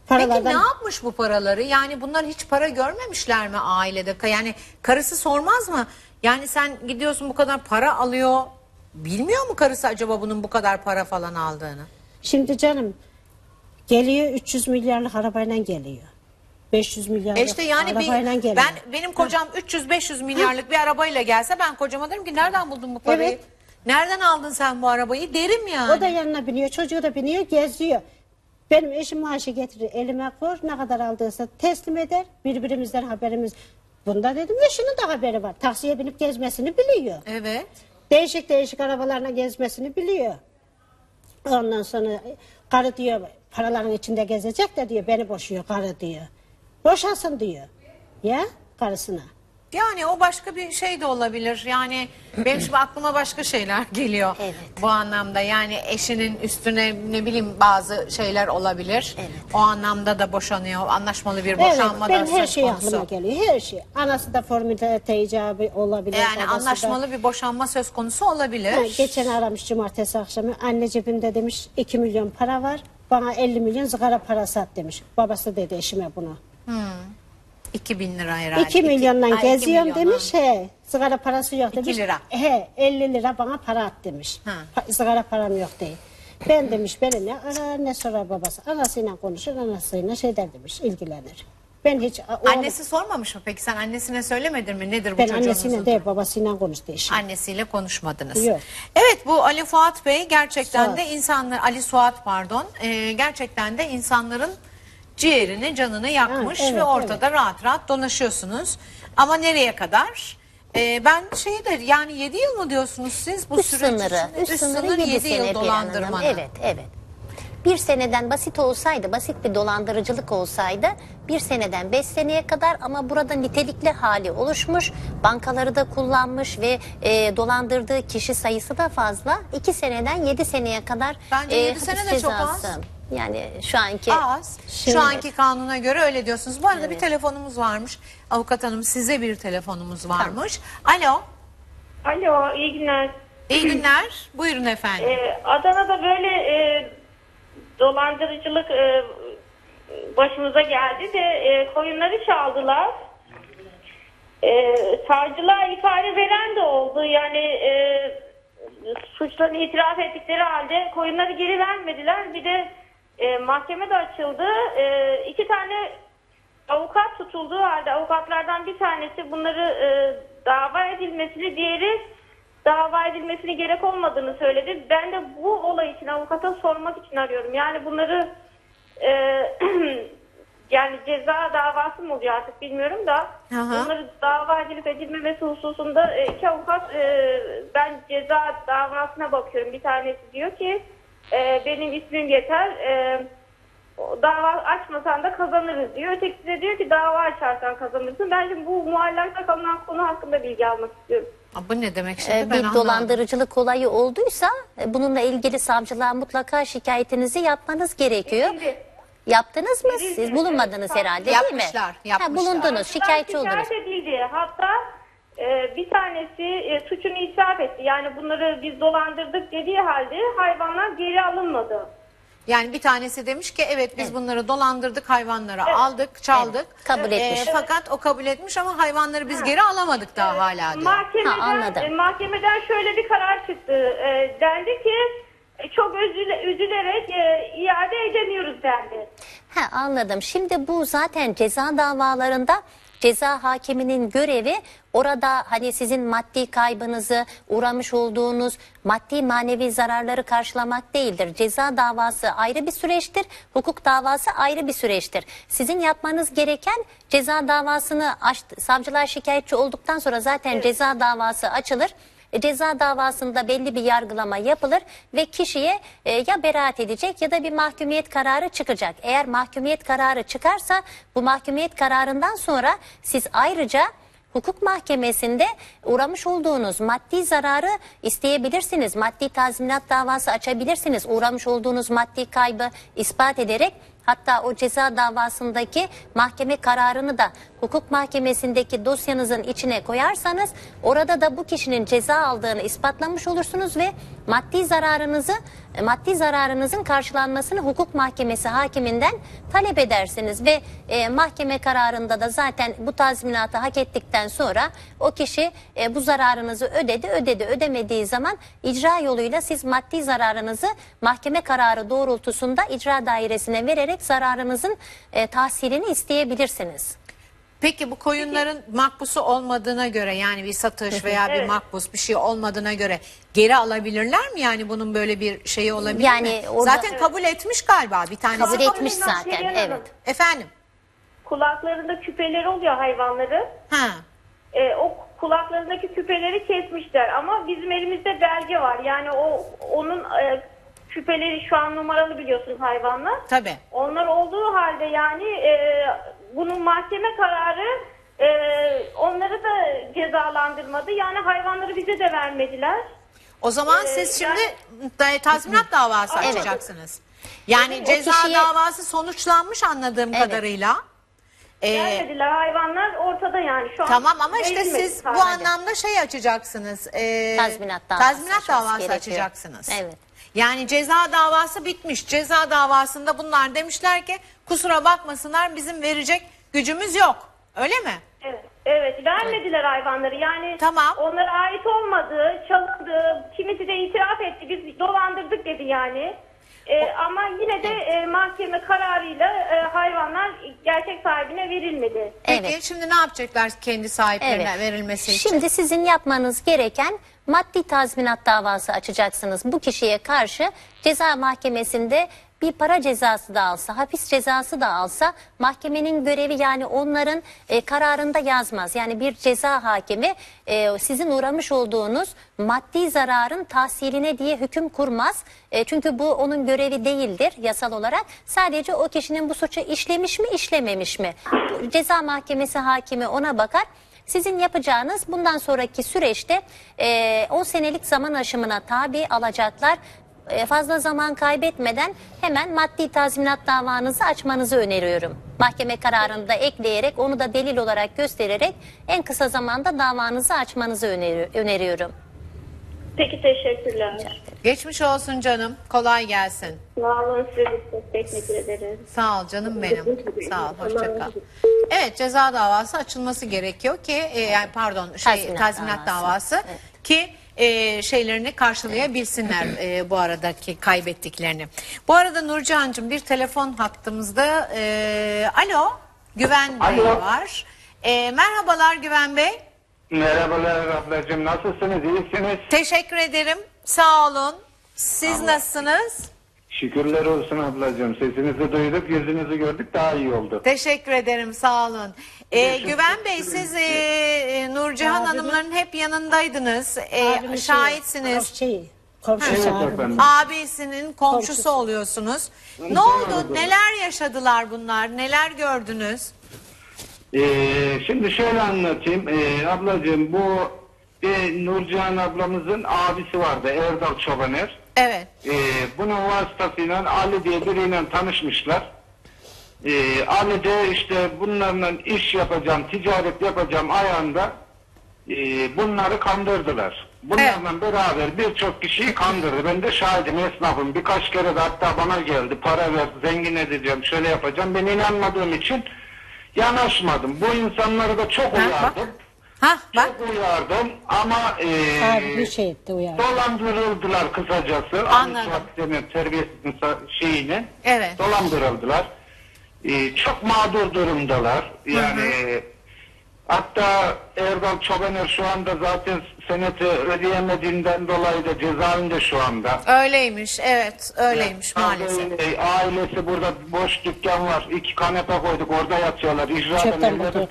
Peki Paralardan- ne yapmış bu paraları? Yani bunlar hiç para görmemişler mi ailede? Yani karısı sormaz mı? Yani sen gidiyorsun bu kadar para alıyor. Bilmiyor mu karısı acaba bunun bu kadar para falan aldığını? Şimdi canım geliyor 300 milyarlık arabayla geliyor. 500 milyarlık E işte yani bir, arabayla geliyor. ben benim kocam 300-500 milyarlık bir arabayla gelse ben kocama derim ki nereden buldun bu parayı? Evet. Nereden aldın sen bu arabayı? Derim yani. O da yanına biniyor, çocuğu da biniyor, geziyor. Benim eşim maaşı getirir, elime koy, ne kadar aldıysa teslim eder. Birbirimizden haberimiz. Bunda dedim eşinin de haberi var. Taksiye binip gezmesini biliyor. Evet. Değişik değişik arabalarla gezmesini biliyor. Ondan sonra karı diyor paraların içinde gezecek de diyor beni boşuyor karı diyor. Boşasın diyor. Ya karısına. Yani o başka bir şey de olabilir. Yani benim şimdi aklıma başka şeyler geliyor Evet. bu anlamda. Yani eşinin üstüne ne bileyim bazı şeyler olabilir. Evet. O anlamda da boşanıyor. Anlaşmalı bir boşanma evet, da benim her söz şey konusu. aklıma geliyor. Her şey. Anası da formülde icabı olabilir. Yani babası da- anlaşmalı bir boşanma söz konusu olabilir. Ha, geçen aramış cumartesi akşamı. Anne cebimde demiş 2 milyon para var. Bana 50 milyon sigara parası at demiş. Babası dedi eşime bunu. 2000 lira herhalde. 2 milyondan Ay, iki geziyorum milyon, demiş. He, sigara parası yok İki demiş. lira. He, 50 lira bana para at demiş. Ha. Pa- sigara param yok değil. Ben demiş beni ne arar ne sorar babası. Anasıyla konuşur anasıyla şey der demiş ilgilenir. Ben hiç oğlum, Annesi sormamış mı peki sen annesine söylemedin mi nedir bu ben çocuğunuzun? annesiyle değil babasıyla konuştu eşim. Annesiyle konuşmadınız. Yok. Evet bu Ali Fuat Bey gerçekten Suat. de insanlar Ali Suat pardon e, gerçekten de insanların ciğerini canını yakmış evet, ve ortada rahat rahat dolaşıyorsunuz. Ama nereye kadar? E, ben şeydir yani 7 yıl mı diyorsunuz siz bu Üst süreç sınırı, için? üst sınırı 7 yedi sene yıl Perihan Hanım. dolandırmanın. Evet, evet. Bir seneden basit olsaydı, basit bir dolandırıcılık olsaydı bir seneden beş seneye kadar ama burada nitelikli hali oluşmuş, bankaları da kullanmış ve e, dolandırdığı kişi sayısı da fazla. iki seneden yedi seneye kadar Bence e, yedi sene hapis de çok az. Yani şu anki Az. Şimdi- Şu anki kanuna göre öyle diyorsunuz. Bu arada bir telefonumuz varmış. Avukat hanım size bir telefonumuz varmış. Alo. Alo, iyi günler. İyi günler. Buyurun efendim. Ee, Adana'da böyle e, dolandırıcılık e, başımıza geldi de e, koyunları çaldılar. E, savcılığa ifade veren de oldu. Yani e, suçlarını itiraf ettikleri halde koyunları geri vermediler. Bir de e, mahkeme de açıldı. E, iki tane avukat tutulduğu halde avukatlardan bir tanesi bunları e, dava edilmesini diğeri dava edilmesine gerek olmadığını söyledi. Ben de bu olay için avukata sormak için arıyorum. Yani bunları e, yani ceza davası mı oluyor artık bilmiyorum da hı. bunları dava edilip edilmemesi hususunda e, iki avukat e, ben ceza davasına bakıyorum. Bir tanesi diyor ki e, benim ismim yeter e, dava açmasan da kazanırız diyor. Ötekisi de diyor ki dava açarsan kazanırsın. Ben şimdi bu muallakta kalınan konu hakkında bilgi almak istiyorum. Aa, Bu ne demek şimdi e, ben bir anlamadım. dolandırıcılık olayı olduysa e, bununla ilgili savcılığa mutlaka şikayetinizi yapmanız gerekiyor. Edildi. Yaptınız mı? Edildi. Siz bulunmadınız herhalde değil mi? Yapmışlar, Ha, bulundunuz, şikayetçi oldunuz. Şikayet edildi. Hatta e, bir tanesi e, suçunu itiraf etti. Yani bunları biz dolandırdık dediği halde hayvanlar geri alınmadı. Yani bir tanesi demiş ki evet biz Evet. bunları dolandırdık hayvanları aldık çaldık. Evet, kabul etmiş. fakat o kabul etmiş ama hayvanları biz geri alamadık daha hala diyor. Mahkemeden, Ha, anladım. e, mahkemeden şöyle bir karar çıktı. E, dendi ki e, çok üzüle- üzülerek e, iade edemiyoruz dendi. Ha, anladım. Şimdi bu zaten ceza davalarında ceza hakiminin görevi orada hani sizin maddi kaybınızı uğramış olduğunuz maddi manevi zararları karşılamak değildir. Ceza davası ayrı bir süreçtir, hukuk davası ayrı bir süreçtir. Sizin yapmanız gereken ceza davasını aç, savcılığa şikayetçi olduktan sonra zaten ceza davası açılır. E, Ceza davasında belli bir yargılama yapılır ve kişiye e, ya beraat edecek ya da bir mahkumiyet kararı çıkacak. Eğer mahkumiyet kararı çıkarsa bu mahkumiyet kararından sonra siz ayrıca hukuk mahkemesinde uğramış olduğunuz maddi zararı isteyebilirsiniz. Maddi tazminat davası açabilirsiniz. Uğramış olduğunuz maddi kaybı ispat ederek Hatta o ceza davasındaki mahkeme kararını da hukuk mahkemesindeki dosyanızın içine koyarsanız orada da bu kişinin ceza aldığını ispatlamış olursunuz ve maddi zararınızı e, maddi zararınızın karşılanmasını hukuk mahkemesi hakiminden talep edersiniz ve e, mahkeme kararında da zaten bu tazminatı hak ettikten sonra o kişi e, bu zararınızı ödedi ödedi ödemediği zaman icra yoluyla siz maddi zararınızı mahkeme kararı doğrultusunda icra dairesine vererek zararınızın e, tahsilini isteyebilirsiniz. Peki bu koyunların makbusu olmadığına göre yani bir satış veya bir Evet. makbus bir şey olmadığına göre geri alabilirler mi? Yani bunun böyle bir şeyi olabilir Yani mi? orada- Zaten kabul etmiş galiba bir tanesi. Kabul etmiş bunlar zaten Hanım, evet. Efendim? Kulaklarında küpeleri oluyor hayvanların. Ha. E, o kulaklarındaki küpeleri kesmişler ama bizim elimizde belge var. Yani o onun e, küpeleri şu an numaralı biliyorsunuz hayvanlar. Tabii. Onlar olduğu halde yani e, bunun mahkeme kararı e, onları da cezalandırmadı. Yani hayvanları bize de vermediler. O zaman Ee, siz şimdi da- tazminat davası Evet. açacaksınız. Yani O ceza kişiye- davası sonuçlanmış anladığım Evet. kadarıyla. Ee, Vermediler hayvanlar ortada yani şu an. Tamam ama işte verilmedi siz bu sadece. anlamda şey açacaksınız. e, Tazminat davası tazminat davası gerekiyor. açacaksınız. Evet. Yani ceza davası bitmiş. Ceza davasında bunlar demişler ki kusura bakmasınlar bizim verecek gücümüz yok. Öyle mi? Evet, evet vermediler hayvanları yani Tamam. onlara ait olmadı, çalındı, kimisi de itiraf etti biz dolandırdık dedi yani. E, ama yine de e, mahkeme kararıyla e, hayvanlar gerçek sahibine verilmedi. Peki Evet. şimdi ne yapacaklar kendi sahiplerine Evet. verilmesi için? Şimdi sizin yapmanız gereken maddi tazminat davası açacaksınız. Bu kişiye karşı ceza mahkemesinde bir para cezası da alsa, hapis cezası da alsa mahkemenin görevi yani onların e, kararında yazmaz. Yani bir ceza hakimi e, sizin uğramış olduğunuz maddi zararın tahsiline diye hüküm kurmaz. E, çünkü bu onun görevi değildir yasal olarak. Sadece o kişinin bu suçu işlemiş mi işlememiş mi? Ceza mahkemesi hakimi ona bakar. Sizin yapacağınız bundan sonraki süreçte e, 10 senelik zaman aşımına tabi alacaklar. E, fazla zaman kaybetmeden hemen maddi tazminat davanızı açmanızı öneriyorum. Mahkeme kararını da ekleyerek onu da delil olarak göstererek en kısa zamanda davanızı açmanızı öneri- öneriyorum. Peki teşekkürler. Geçmiş olsun canım. Kolay gelsin. Sağ olun size çok teşekkür ederim. Sağ ol canım benim. Sağ ol. Hoşça kal. Evet ceza davası açılması gerekiyor ki e, yani pardon şey tazminat, Tazminat davası, davası. Evet. ki e, şeylerini karşılayabilsinler e, bu aradaki kaybettiklerini. Bu arada Nurcancığım bir telefon hattımızda e, alo Güven Bey Alo. var. E, merhabalar Güven Bey. Merhabalar ablacığım nasılsınız iyisiniz? Teşekkür ederim. Sağ olun. Siz nasılsınız? Şükürler olsun ablacığım sesinizi duyduk yüzünüzü gördük daha iyi oldu. Teşekkür ederim sağ olun. Ee, Güven Bey siz e, e, Nurcihan Hanımların hep yanındaydınız. Ee, Abimin şahitsiniz. Şey, komşusu Evet abim. efendim. Abisinin komşusu Komşusu. oluyorsunuz. Ne oldu? Neler yaşadılar bunlar? Neler gördünüz? Ee, şimdi şöyle anlatayım ee, ablacığım bu e, Nurcan ablamızın abisi vardı Erdal Çobaner. Evet. Ee, bunun vasıtasıyla Ali diye biriyle tanışmışlar. Ee, Ali de işte bunlarla iş yapacağım, ticaret yapacağım ayağında e, bunları kandırdılar. Bunlarla beraber birçok kişiyi kandırdı. Ben de şahidim, esnafım. Birkaç kere de hatta bana geldi. Para ver, zengin edeceğim, şöyle yapacağım. Ben inanmadığım için yanaşmadım. Bu insanları da çok uyardım. Ha bak. Çok uyardım ama e, bir şey etti dolandırıldılar kısacası. Anladım. Anladım. Terbiyesizin sa- şeyini. Evet. Dolandırıldılar. Ee, çok mağdur durumdalar. Yani hatta Erdal Çobaner şu anda zaten seneti ödeyemediğinden dolayı da cezaevinde şu anda. Öyleymiş. Evet. Öyleymiş maalesef. Ee, ailesi burada boş dükkan var. İki kanepe koyduk orada yatıyorlar. İcra Çöpten bakıyor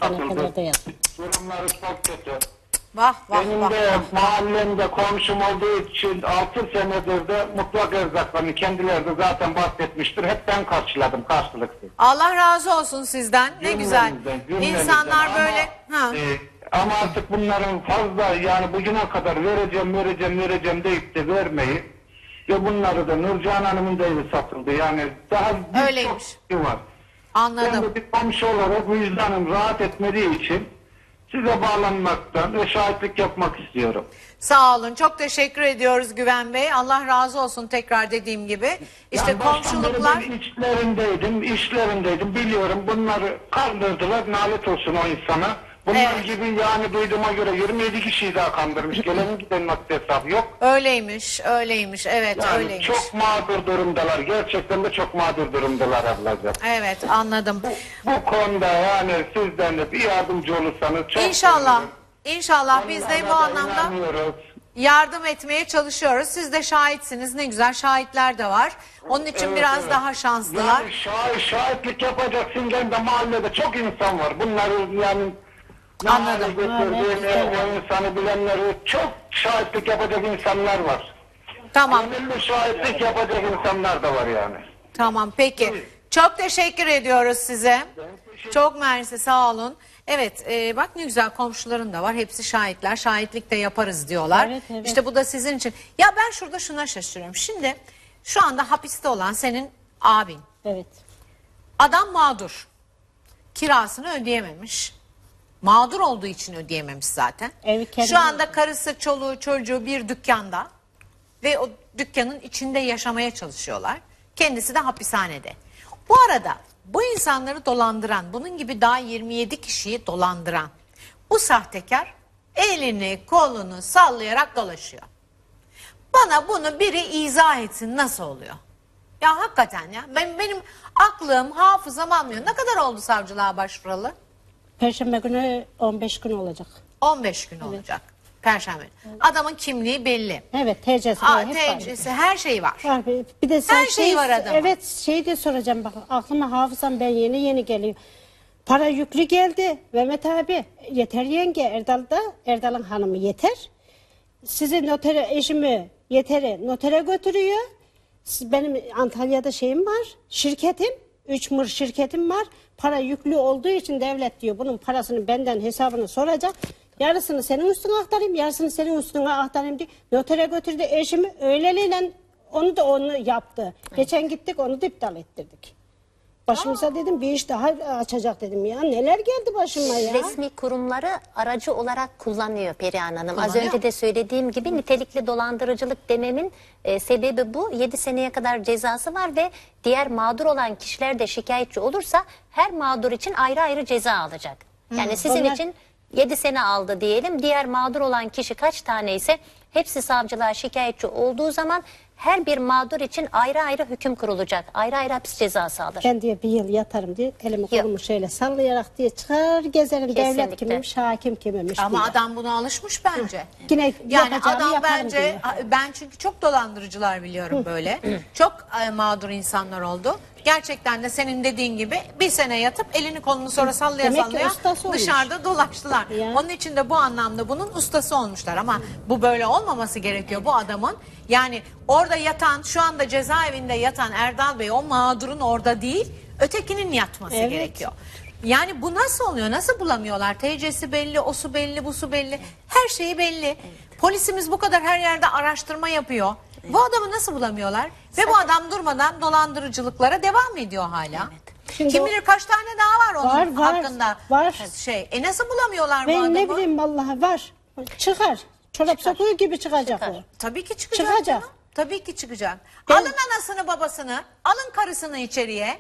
yat. Durumları çok kötü. Vah vah Benim vah. de mahallemde komşum olduğu için 6 senedir de mutlak erzaklarını kendileri de zaten bahsetmiştir. Hep ben karşıladım karşılıksız. Allah razı olsun sizden. Ne güzel. İnsanlar Ama, böyle ha. e, ama artık bunların fazla yani bugüne kadar vereceğim vereceğim vereceğim deyip de vermeyi ve bunları da Nurcan Hanım'ın da evi satıldı. Yani daha birçok Öyleymiş. şey var. Ben Anladım. de bir komşu olarak vicdanım rahat etmediği için size bağlanmaktan ve şahitlik yapmak istiyorum. Sağ olun. Çok teşekkür ediyoruz Güven Bey. Allah razı olsun tekrar dediğim gibi. İşte Yani baştan beri komşuluklar Ben içlerindeydim, işlerindeydim. Biliyorum bunları kandırdılar. Nalet olsun o insana. Bunlar Evet. gibi yani duyduğuma göre 27 kişiyi daha kandırmış. Gelenin gidenin vakti hesap yok. öyleymiş, öyleymiş. Evet, Yani öyleymiş. çok mağdur durumdalar. Gerçekten de çok mağdur durumdalar ablacığım. Evet, anladım. Bu konuda yani sizden de bir yardımcı olursanız çok İnşallah. sevinirim. İnşallah biz de bu Onlara da anlamda inanıyoruz. yardım etmeye çalışıyoruz. Siz de şahitsiniz. Ne güzel şahitler de var. Onun için Evet, biraz evet. daha şanslılar. Yani şahit, şahitlik yapacak Singen'de mahallede çok insan var. Bunları yani Anladım. getirdiğini, o insanı bilenleri çok şahitlik yapacak insanlar var. Tamam. Gönüllü şahitlik yapacak insanlar da var yani. Tamam peki. Çok teşekkür ediyoruz size. Çok mersi sağ olun. Evet e, bak ne güzel komşuların da var. Hepsi şahitler. Şahitlik de yaparız diyorlar. Evet, evet. İşte bu da sizin için. Ya ben şurada şuna şaşırıyorum. Şimdi şu anda hapiste olan senin abin. Evet. Adam mağdur. Kirasını ödeyememiş. Mağdur olduğu için ödeyememiş zaten. Evi Şu anda karısı, çoluğu, çocuğu bir dükkanda ve o dükkanın içinde yaşamaya çalışıyorlar. Kendisi de hapishanede. Bu arada bu insanları dolandıran, bunun gibi daha 27 kişiyi dolandıran bu sahtekar elini kolunu sallayarak dolaşıyor. Bana bunu biri izah etsin nasıl oluyor? Ya hakikaten ya. Ben, benim aklım, hafızam almıyor. Ne kadar oldu savcılığa başvuralı? Perşembe günü 15 gün olacak. 15 gün olacak. Perşembe. Adamın kimliği belli. Evet TC'si Aa, var, hep var. TC'si, her şeyi var. Var, bir- Bir de sen Her şey var adamın. Evet şey de soracağım bak aklıma hafızam ben yeni yeni geliyor. Para yüklü geldi Mehmet abi yeter yenge Erdal da Erdal'ın hanımı yeter. Sizi notere eşimi yetere notere götürüyor. Siz- Benim Antalya'da şeyim var şirketim. Üç mır şirketim var. Para yüklü olduğu için devlet diyor bunun parasını benden hesabını soracak. Yarısını senin üstüne aktarayım, yarısını senin üstüne aktarayım diye notere götürdü eşimi. Öyleliyle onu da onu yaptı. Geçen gittik onu da iptal ettirdik. Başımıza dedim bir iş daha açacak dedim ya. Neler geldi başıma ya. Resmi kurumları aracı olarak kullanıyor Perihan Hanım. Az Kullanıyor. önce de söylediğim gibi nitelikli dolandırıcılık dememin e, sebebi bu. 7 seneye kadar cezası var ve diğer mağdur olan kişiler de şikayetçi olursa her mağdur için ayrı ayrı ceza alacak. Yani sizin Onlar- için 7 sene aldı diyelim. Diğer mağdur olan kişi kaç tane ise hepsi savcılığa şikayetçi olduğu zaman her bir mağdur için ayrı ayrı hüküm kurulacak. Ayrı ayrı hapis cezası alır. Ben diye bir yıl yatarım diye elimi kolumu şöyle sallayarak diye çıkar gezerim devlet Kesinlikle. kimmiş hakim kimmiş Ama diye. adam buna alışmış bence. Yine Yani adam bence diyor. ben çünkü çok dolandırıcılar biliyorum böyle. çok e, mağdur insanlar oldu. Gerçekten de senin dediğin gibi bir sene yatıp elini kolunu sonra sallaya Demek ki sallaya ustası olmuş. dışarıda dolaştılar. Ya. Onun için de bu anlamda bunun ustası olmuşlar ama bu böyle olmaması gerekiyor bu adamın. Yani orada yatan şu anda cezaevinde yatan Erdal Bey o mağdurun orada değil ötekinin yatması Evet. gerekiyor. Yani bu nasıl oluyor? Nasıl bulamıyorlar? TC'si belli, o su belli, bu su belli. Her şeyi belli. Polisimiz bu kadar her yerde araştırma yapıyor. Bu adamı nasıl bulamıyorlar? Ve bu adam durmadan dolandırıcılıklara devam ediyor hala. Şimdi Kim o- bilir kaç tane daha var onun Var, var, hakkında. var. Şey, e nasıl bulamıyorlar bu Ben adamı? ne bileyim vallahi var. Çıkar. Çorap sokuğu gibi çıkacak Çıkar. o. Tabii ki çıkacak. Çıkacak. canım. Tabii ki çıkacak. Ben- Alın anasını babasını, alın karısını içeriye,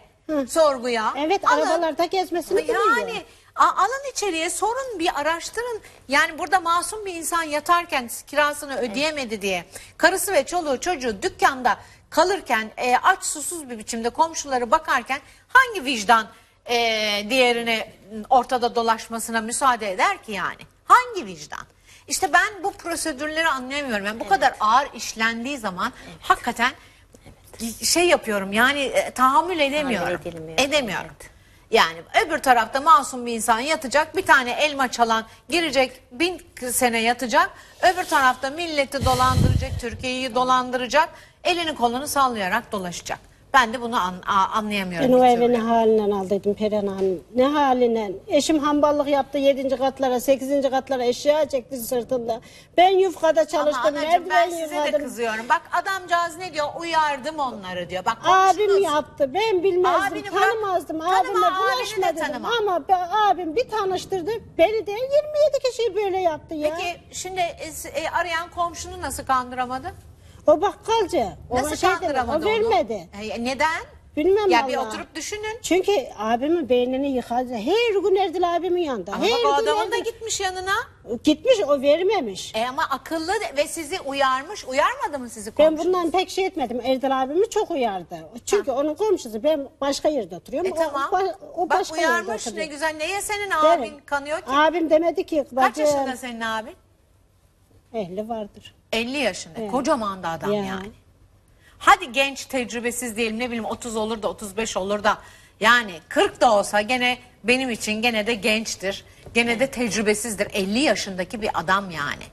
sorguya. Evet alın. arabalarda gezmesini biliyor. Yani a- alın içeriye sorun bir araştırın. Yani burada masum bir insan yatarken kirasını ödeyemedi diye karısı ve çoluğu çocuğu dükkanda kalırken e, aç susuz bir biçimde komşuları bakarken hangi vicdan e, diğerine ortada dolaşmasına müsaade eder ki yani? Hangi vicdan? İşte ben bu prosedürleri anlayamıyorum. Yani bu kadar ağır işlendiği zaman hakikaten şey yapıyorum yani e, tahammül edemiyorum. edilmiyor. Edemiyorum. Yani öbür tarafta masum bir insan yatacak bir tane elma çalan girecek bin sene yatacak. Öbür tarafta milleti dolandıracak Türkiye'yi dolandıracak elini kolunu sallayarak dolaşacak. Ben de bunu an- a- anlayamıyorum. Ben o evi ne halinden aldıydım Perihan Hanım. Ne halinden. Eşim hamballık yaptı 7. katlara 8. katlara eşya çekti sırtında. Ben yufkada Ama çalıştım. anacığım ben size de yıkadım. kızıyorum. Bak adamcağız ne diyor? Uyardım onları diyor. Bak Abim yaptı. Ben bilmezdim. Abini bırak. tanımazdım. Tanıma, Abimle abini de bulaşma dedim. tanıma. Ama be- abim bir tanıştırdı. Beni de 27 kişi böyle yaptı ya. Peki şimdi e, e, arayan komşunu nasıl kandıramadı? O bakkalcı. Ona Nasıl şey kandıramadı o onu? vermedi. E, neden? Bilmem Ya bir vallahi. oturup düşünün. Çünkü abimin beynini yıkadı. Her gün Erdil abimin yanında. Ama Her bak o gün adamın da Erdil- gitmiş yanına. Gitmiş o vermemiş. E ama akıllı de- ve sizi uyarmış. Uyarmadı mı sizi Ben bundan pek şey etmedim. Erdil abimi çok uyardı. Çünkü onun komşusu. Ben başka yerde oturuyorum. E O- tamam. O, o Bak başka yerde uyarmış ne oturuyor. güzel. Neye senin Derim. abin kanıyor ki? Abim demedi ki Kaç bacım yaşında senin abin? ehli vardır. 50 yaşında. Evet. Kocaman da adam Ya. yani. Hadi genç tecrübesiz diyelim ne bileyim 30 olur da 35 olur da yani 40 da olsa gene benim için gene de gençtir. Gene de tecrübesizdir. 50 yaşındaki bir adam yani.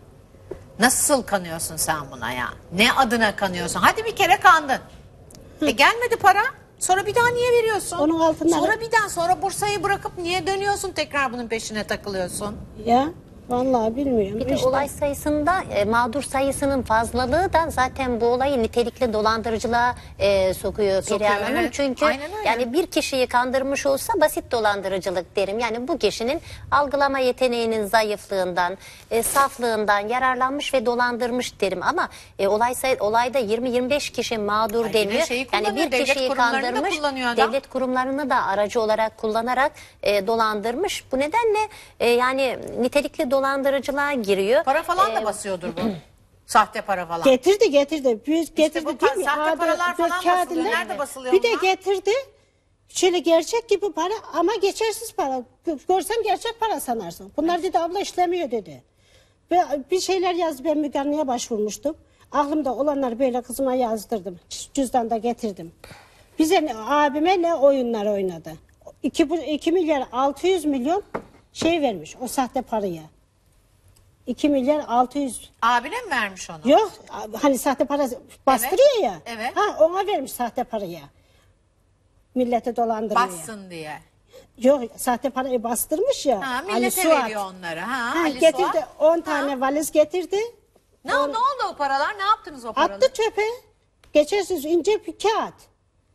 Nasıl kanıyorsun sen buna ya? Ne adına kanıyorsun? Hadi bir kere kandın. E gelmedi para. Sonra bir daha niye veriyorsun? Onun altından- Sonra bir daha sonra Bursa'yı bırakıp niye dönüyorsun tekrar bunun peşine takılıyorsun? Ya vallahi bilmiyorum. Bir de İşte olay sayısında e, mağdur sayısının fazlalığı da zaten bu olayı nitelikli dolandırıcılığa e, sokuyor Sokuyor, Perihan Hanım. evet. Çünkü Aynen yani bir kişiyi kandırmış olsa basit dolandırıcılık derim. Yani bu kişinin algılama yeteneğinin zayıflığından, e, saflığından yararlanmış ve dolandırmış derim. Ama e, olay say- olayda 20-25 kişi mağdur Ay, deniyor. Yani bir devlet kişiyi kandırmış, devlet kurumlarını da aracı olarak kullanarak e, dolandırmış. Bu nedenle e, yani nitelikli dolandırıcılığa giriyor. Para falan da E, basıyordur bu. Sahte para falan. Getirdi getirdi. Biz getirdi bu değil mi? sahte Adı- paralar falan kağıdında- basılıyor. Nerede basılıyor Bir de bunlar? getirdi. Şöyle gerçek gibi para ama geçersiz para. Görsem gerçek para sanarsın. Bunlar dedi abla işlemiyor dedi. Ve bir şeyler yazdı ben Müge Anlı'ya başvurmuştum. Aklımda olanları böyle kızıma yazdırdım. Cüzdanda getirdim. Bize ne, abime ne oyunlar oynadı. 2, 2 milyar 600 milyon şey vermiş o sahte paraya. 2 milyar 600 Abine mi vermiş onu? Yok hani sahte para bastırıyor ya. evet. Ha ona vermiş sahte parayı. Millete dolandırmaya. Bassın diye. Yok sahte parayı bastırmış ya. Ha, Ali millete Suat. veriyor onları. Ha, Ha, Ali getirdi Suat. 10 tane valiz getirdi. Ne, ne oldu o paralar? Ne yaptınız o paraları? Attı çöpe. Geçersiz ince bir kağıt.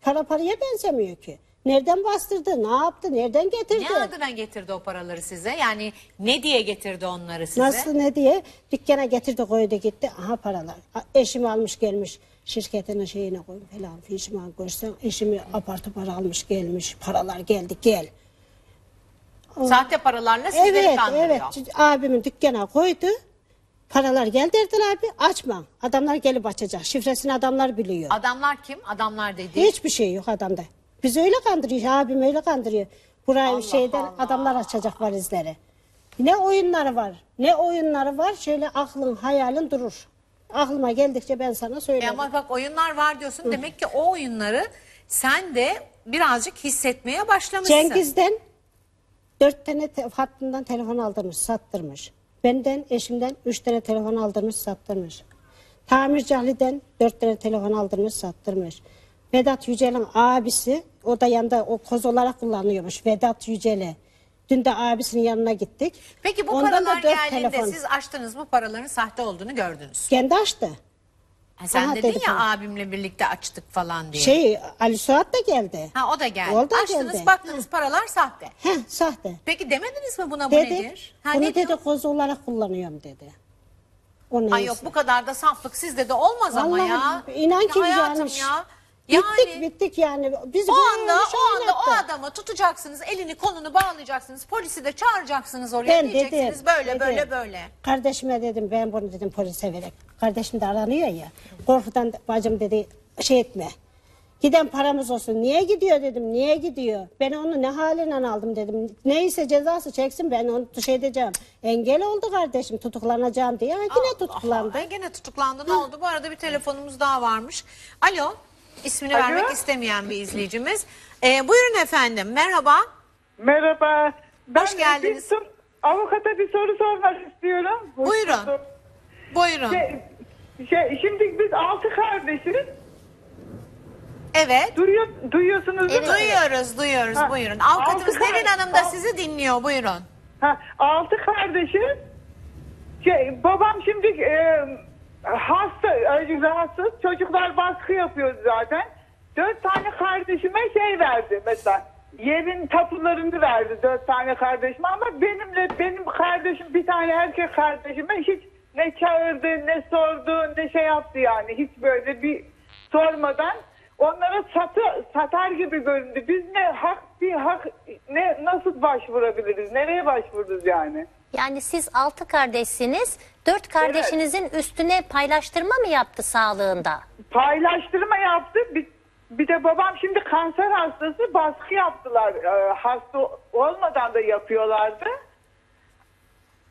Para paraya benzemiyor ki. Nereden bastırdı? Ne yaptı? Nereden getirdi? Ne adına getirdi o paraları size? Yani ne diye getirdi onları size? Nasıl ne diye dükkana getirdi koydu gitti. Aha paralar. Eşim almış gelmiş şirketinin şeyine koyun falan fişman görsen eşimi apar topar almış gelmiş paralar geldi gel. Sahte paralarla sizleri Evet kandırıyor. evet abimin dükkana koydu. Paralar gel derdiler abi açma. Adamlar gelip açacak. Şifresini adamlar biliyor. Adamlar kim? Adamlar dedi. Hiçbir şey yok adamda. Biz öyle kandırıyor. Abim öyle kandırıyor. Burayı şeyden adamlar açacak valizleri. Ne oyunları var. Ne oyunları var. Şöyle aklın hayalin durur. Aklıma geldikçe ben sana E söylerim. ama bak oyunlar var diyorsun. Demek ki o oyunları sen de birazcık hissetmeye başlamışsın. Cengiz'den dört tane te- hattından telefon aldırmış, sattırmış. Benden, eşimden üç tane telefon aldırmış, sattırmış. Tamirci Ali'den dört tane telefon aldırmış, sattırmış. Vedat Yücel'in abisi, o da yanında o koz olarak kullanıyormuş Vedat Yücel'i. Dün de abisinin yanına gittik. Peki bu Ondan da paralar dört geldiğinde telefon. siz açtınız bu paraların sahte olduğunu gördünüz. Kendi açtı. Ha, sen Aha, dedin dedi ya bana. abimle birlikte açtık falan diye. Şey Ali Suat da geldi. Ha o da geldi. O da Açtınız geldi. baktınız paralar sahte. Heh sahte. Peki demediniz mi buna bu Dedi, nedir? Ha, bunu ne dedi diyor? koz olarak kullanıyorum dedi. O Ay neyse. yok bu kadar da saflık sizde de olmaz ama Vallahi ya. inan ki Hayatım yani. ya. Bittik Yani bittik yani. Biz o anda o anda o adamı tutacaksınız, elini kolunu bağlayacaksınız, polisi de çağıracaksınız oraya Ben diyeceksiniz dedim. böyle dedim. böyle böyle. Kardeşime dedim ben bunu dedim polise verek. Kardeşim de aranıyor ya. Korkudan bacım dedi şey etme. Giden paramız olsun. Niye gidiyor dedim. Niye gidiyor? Ben onu ne halinden aldım dedim. Neyse cezası çeksin ben onu şey edeceğim. Engel oldu kardeşim tutuklanacağım diye. Yine Allah tutuklandı. Allah, gene tutuklandı. Ne oldu? Bu arada bir telefonumuz daha varmış. Alo. İsmini Alo. vermek istemeyen bir izleyicimiz. Ee, buyurun efendim. Merhaba. Merhaba. Ben Hoş geldiniz. Bir sor- avukata bir soru sormak istiyorum. Hoş Buyurun. bulduk. Buyurun. Şey, şey, şimdi biz altı kardeşiz. Evet. Duyuyor, duyuyorsunuz değil mi? Duyuyoruz, duyuyoruz. Ha, Buyurun. Avukatımız altı Derin kar- Hanım da al- sizi dinliyor. Buyurun. Ha, altı kardeşiz. Şey, babam şimdi e, hasta, e, rahatsız. Çocuklar baskı yapıyor zaten. Dört tane kardeşime şey verdi mesela. Yerin tapularını verdi dört tane kardeşime ama benimle benim kardeşim bir tane erkek kardeşime hiç ne çağırdı ne sordu ne şey yaptı yani hiç böyle bir sormadan onlara satı, satar gibi göründü. Biz ne hak bir hak ne nasıl başvurabiliriz? Nereye başvururuz yani? Yani siz altı kardeşsiniz. Dört kardeşinizin üstüne paylaştırma mı yaptı sağlığında? paylaştırma yaptı. Bir, bir de babam şimdi kanser hastası baskı yaptılar. Ee, hasta olmadan da yapıyorlardı.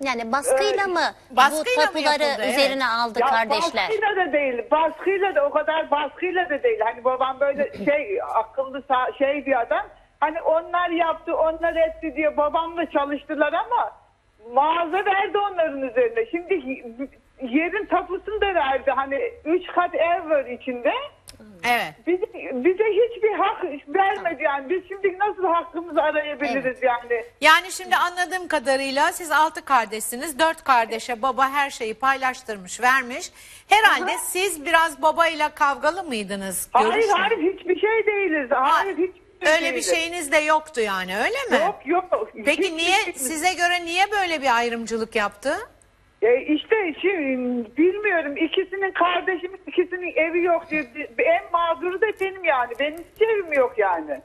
Yani baskıyla mı bu baskıyla mı tapuları yapıldı? Evet. üzerine aldı Ya kardeşler? baskıyla da değil. Baskıyla da o kadar baskıyla da değil. Hani babam böyle şey akıllı sa- şey bir adam. Hani onlar yaptı, onlar etti diye babamla çalıştılar ama mağaza verdi onların üzerine. Şimdi yerin tapusunu da verdi. Hani üç kat ev var içinde. Evet. Bize, bize hiçbir hak vermedi yani. Biz şimdi nasıl hakkımızı arayabiliriz yani? Yani şimdi anladığım kadarıyla siz altı kardeşsiniz. Dört kardeşe baba her şeyi paylaştırmış, vermiş. Herhalde siz biraz babayla kavgalı mıydınız? Hayır hayır hiçbir şey değiliz. Hayır hiçbir Öyle bir şeyiniz de yoktu yani öyle mi? Yok yok. Peki niye şeyimiz- size göre niye böyle bir ayrımcılık yaptı? E işte şimdi bilmiyorum ikisinin kardeşimin ikisinin evi yok diye en mağduru da benim yani benim hiç evim yok yani.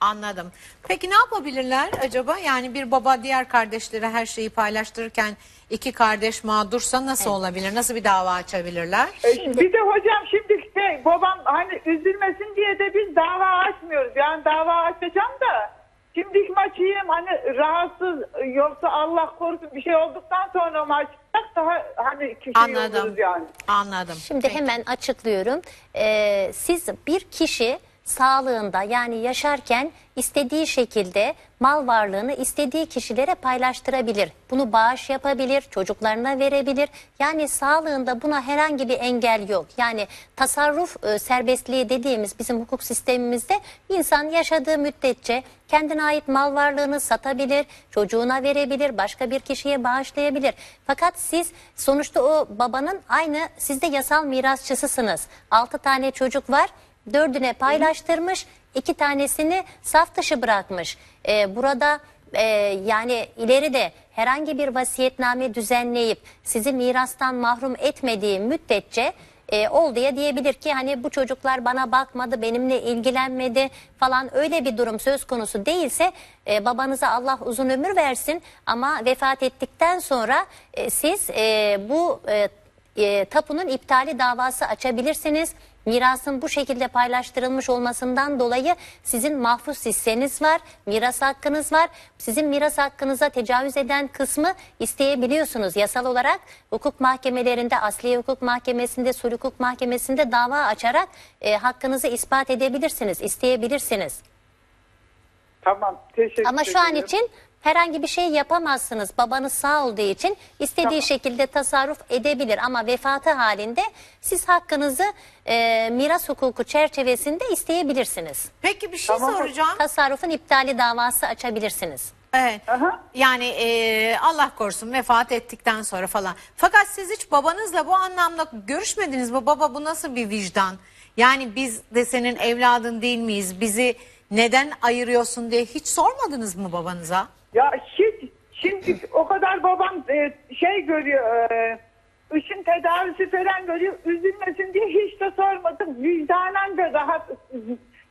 Anladım. Peki ne yapabilirler acaba? Yani bir baba diğer kardeşlere her şeyi paylaştırırken iki kardeş mağdursa nasıl olabilir? Nasıl bir dava açabilirler? E, Bir de hocam şimdi şey babam hani üzülmesin diye de biz dava açmıyoruz. Yani dava açacağım da şimdi açayım hani rahatsız yoksa Allah korusun bir şey olduktan sonra açacak daha hani kişi Anladım. oluruz yani. Anladım. Şimdi Peki. hemen açıklıyorum. Ee, siz bir kişi sağlığında yani yaşarken istediği şekilde mal varlığını istediği kişilere paylaştırabilir. Bunu bağış yapabilir, çocuklarına verebilir. Yani sağlığında buna herhangi bir engel yok. Yani tasarruf e, serbestliği dediğimiz bizim hukuk sistemimizde insan yaşadığı müddetçe kendine ait mal varlığını satabilir, çocuğuna verebilir, başka bir kişiye bağışlayabilir. Fakat siz sonuçta o babanın aynı siz de yasal mirasçısısınız. 6 tane çocuk var. Dördüne paylaştırmış, iki tanesini saf dışı bırakmış. Ee, burada e, yani ileride herhangi bir vasiyetname düzenleyip sizi mirastan mahrum etmediği müddetçe e, ol diye diyebilir ki hani bu çocuklar bana bakmadı, benimle ilgilenmedi falan öyle bir durum söz konusu değilse e, babanıza Allah uzun ömür versin ama vefat ettikten sonra e, siz e, bu e, e, tapunun iptali davası açabilirsiniz. Mirasın bu şekilde paylaştırılmış olmasından dolayı sizin mahfuz hisseniz var, miras hakkınız var. Sizin miras hakkınıza tecavüz eden kısmı isteyebiliyorsunuz yasal olarak. Hukuk mahkemelerinde, asliye hukuk mahkemesinde, sulh hukuk mahkemesinde dava açarak e, hakkınızı ispat edebilirsiniz, isteyebilirsiniz. Tamam teşekkür Ama şu an ederim. için herhangi bir şey yapamazsınız. Babanız sağ olduğu için istediği Tamam. şekilde tasarruf edebilir ama vefatı halinde siz hakkınızı e, miras hukuku çerçevesinde isteyebilirsiniz. Peki bir şey Tamam. soracağım. Tasarrufun iptali davası açabilirsiniz. Evet. Aha. Yani e, Allah korusun vefat ettikten sonra falan. Fakat siz hiç babanızla bu anlamda görüşmediniz mi? Baba bu nasıl bir vicdan? Yani biz de senin evladın değil miyiz? Bizi neden ayırıyorsun diye hiç sormadınız mı babanıza? Ya hiç şimdi o kadar babam e, şey görüyor e, ışın tedavisi falan görüyor üzülmesin diye hiç de sormadım. Vicdanen de rahat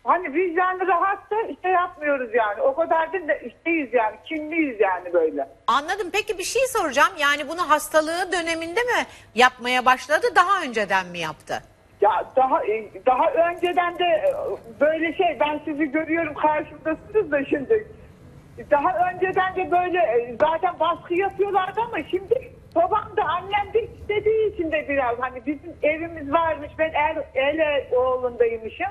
hani vicdanı rahat da şey yapmıyoruz yani. O kadar da isteyiz yani. Kinliyiz yani böyle. Anladım. Peki bir şey soracağım. Yani bunu hastalığı döneminde mi yapmaya başladı? Daha önceden mi yaptı? Ya daha e, daha önceden de e, böyle şey ben sizi görüyorum karşımdasınız da şimdi. Daha önceden de böyle e, zaten baskı yapıyorlardı ama şimdi babam da annem de istediği için de biraz hani bizim evimiz varmış ben el, ele oğlundaymışım.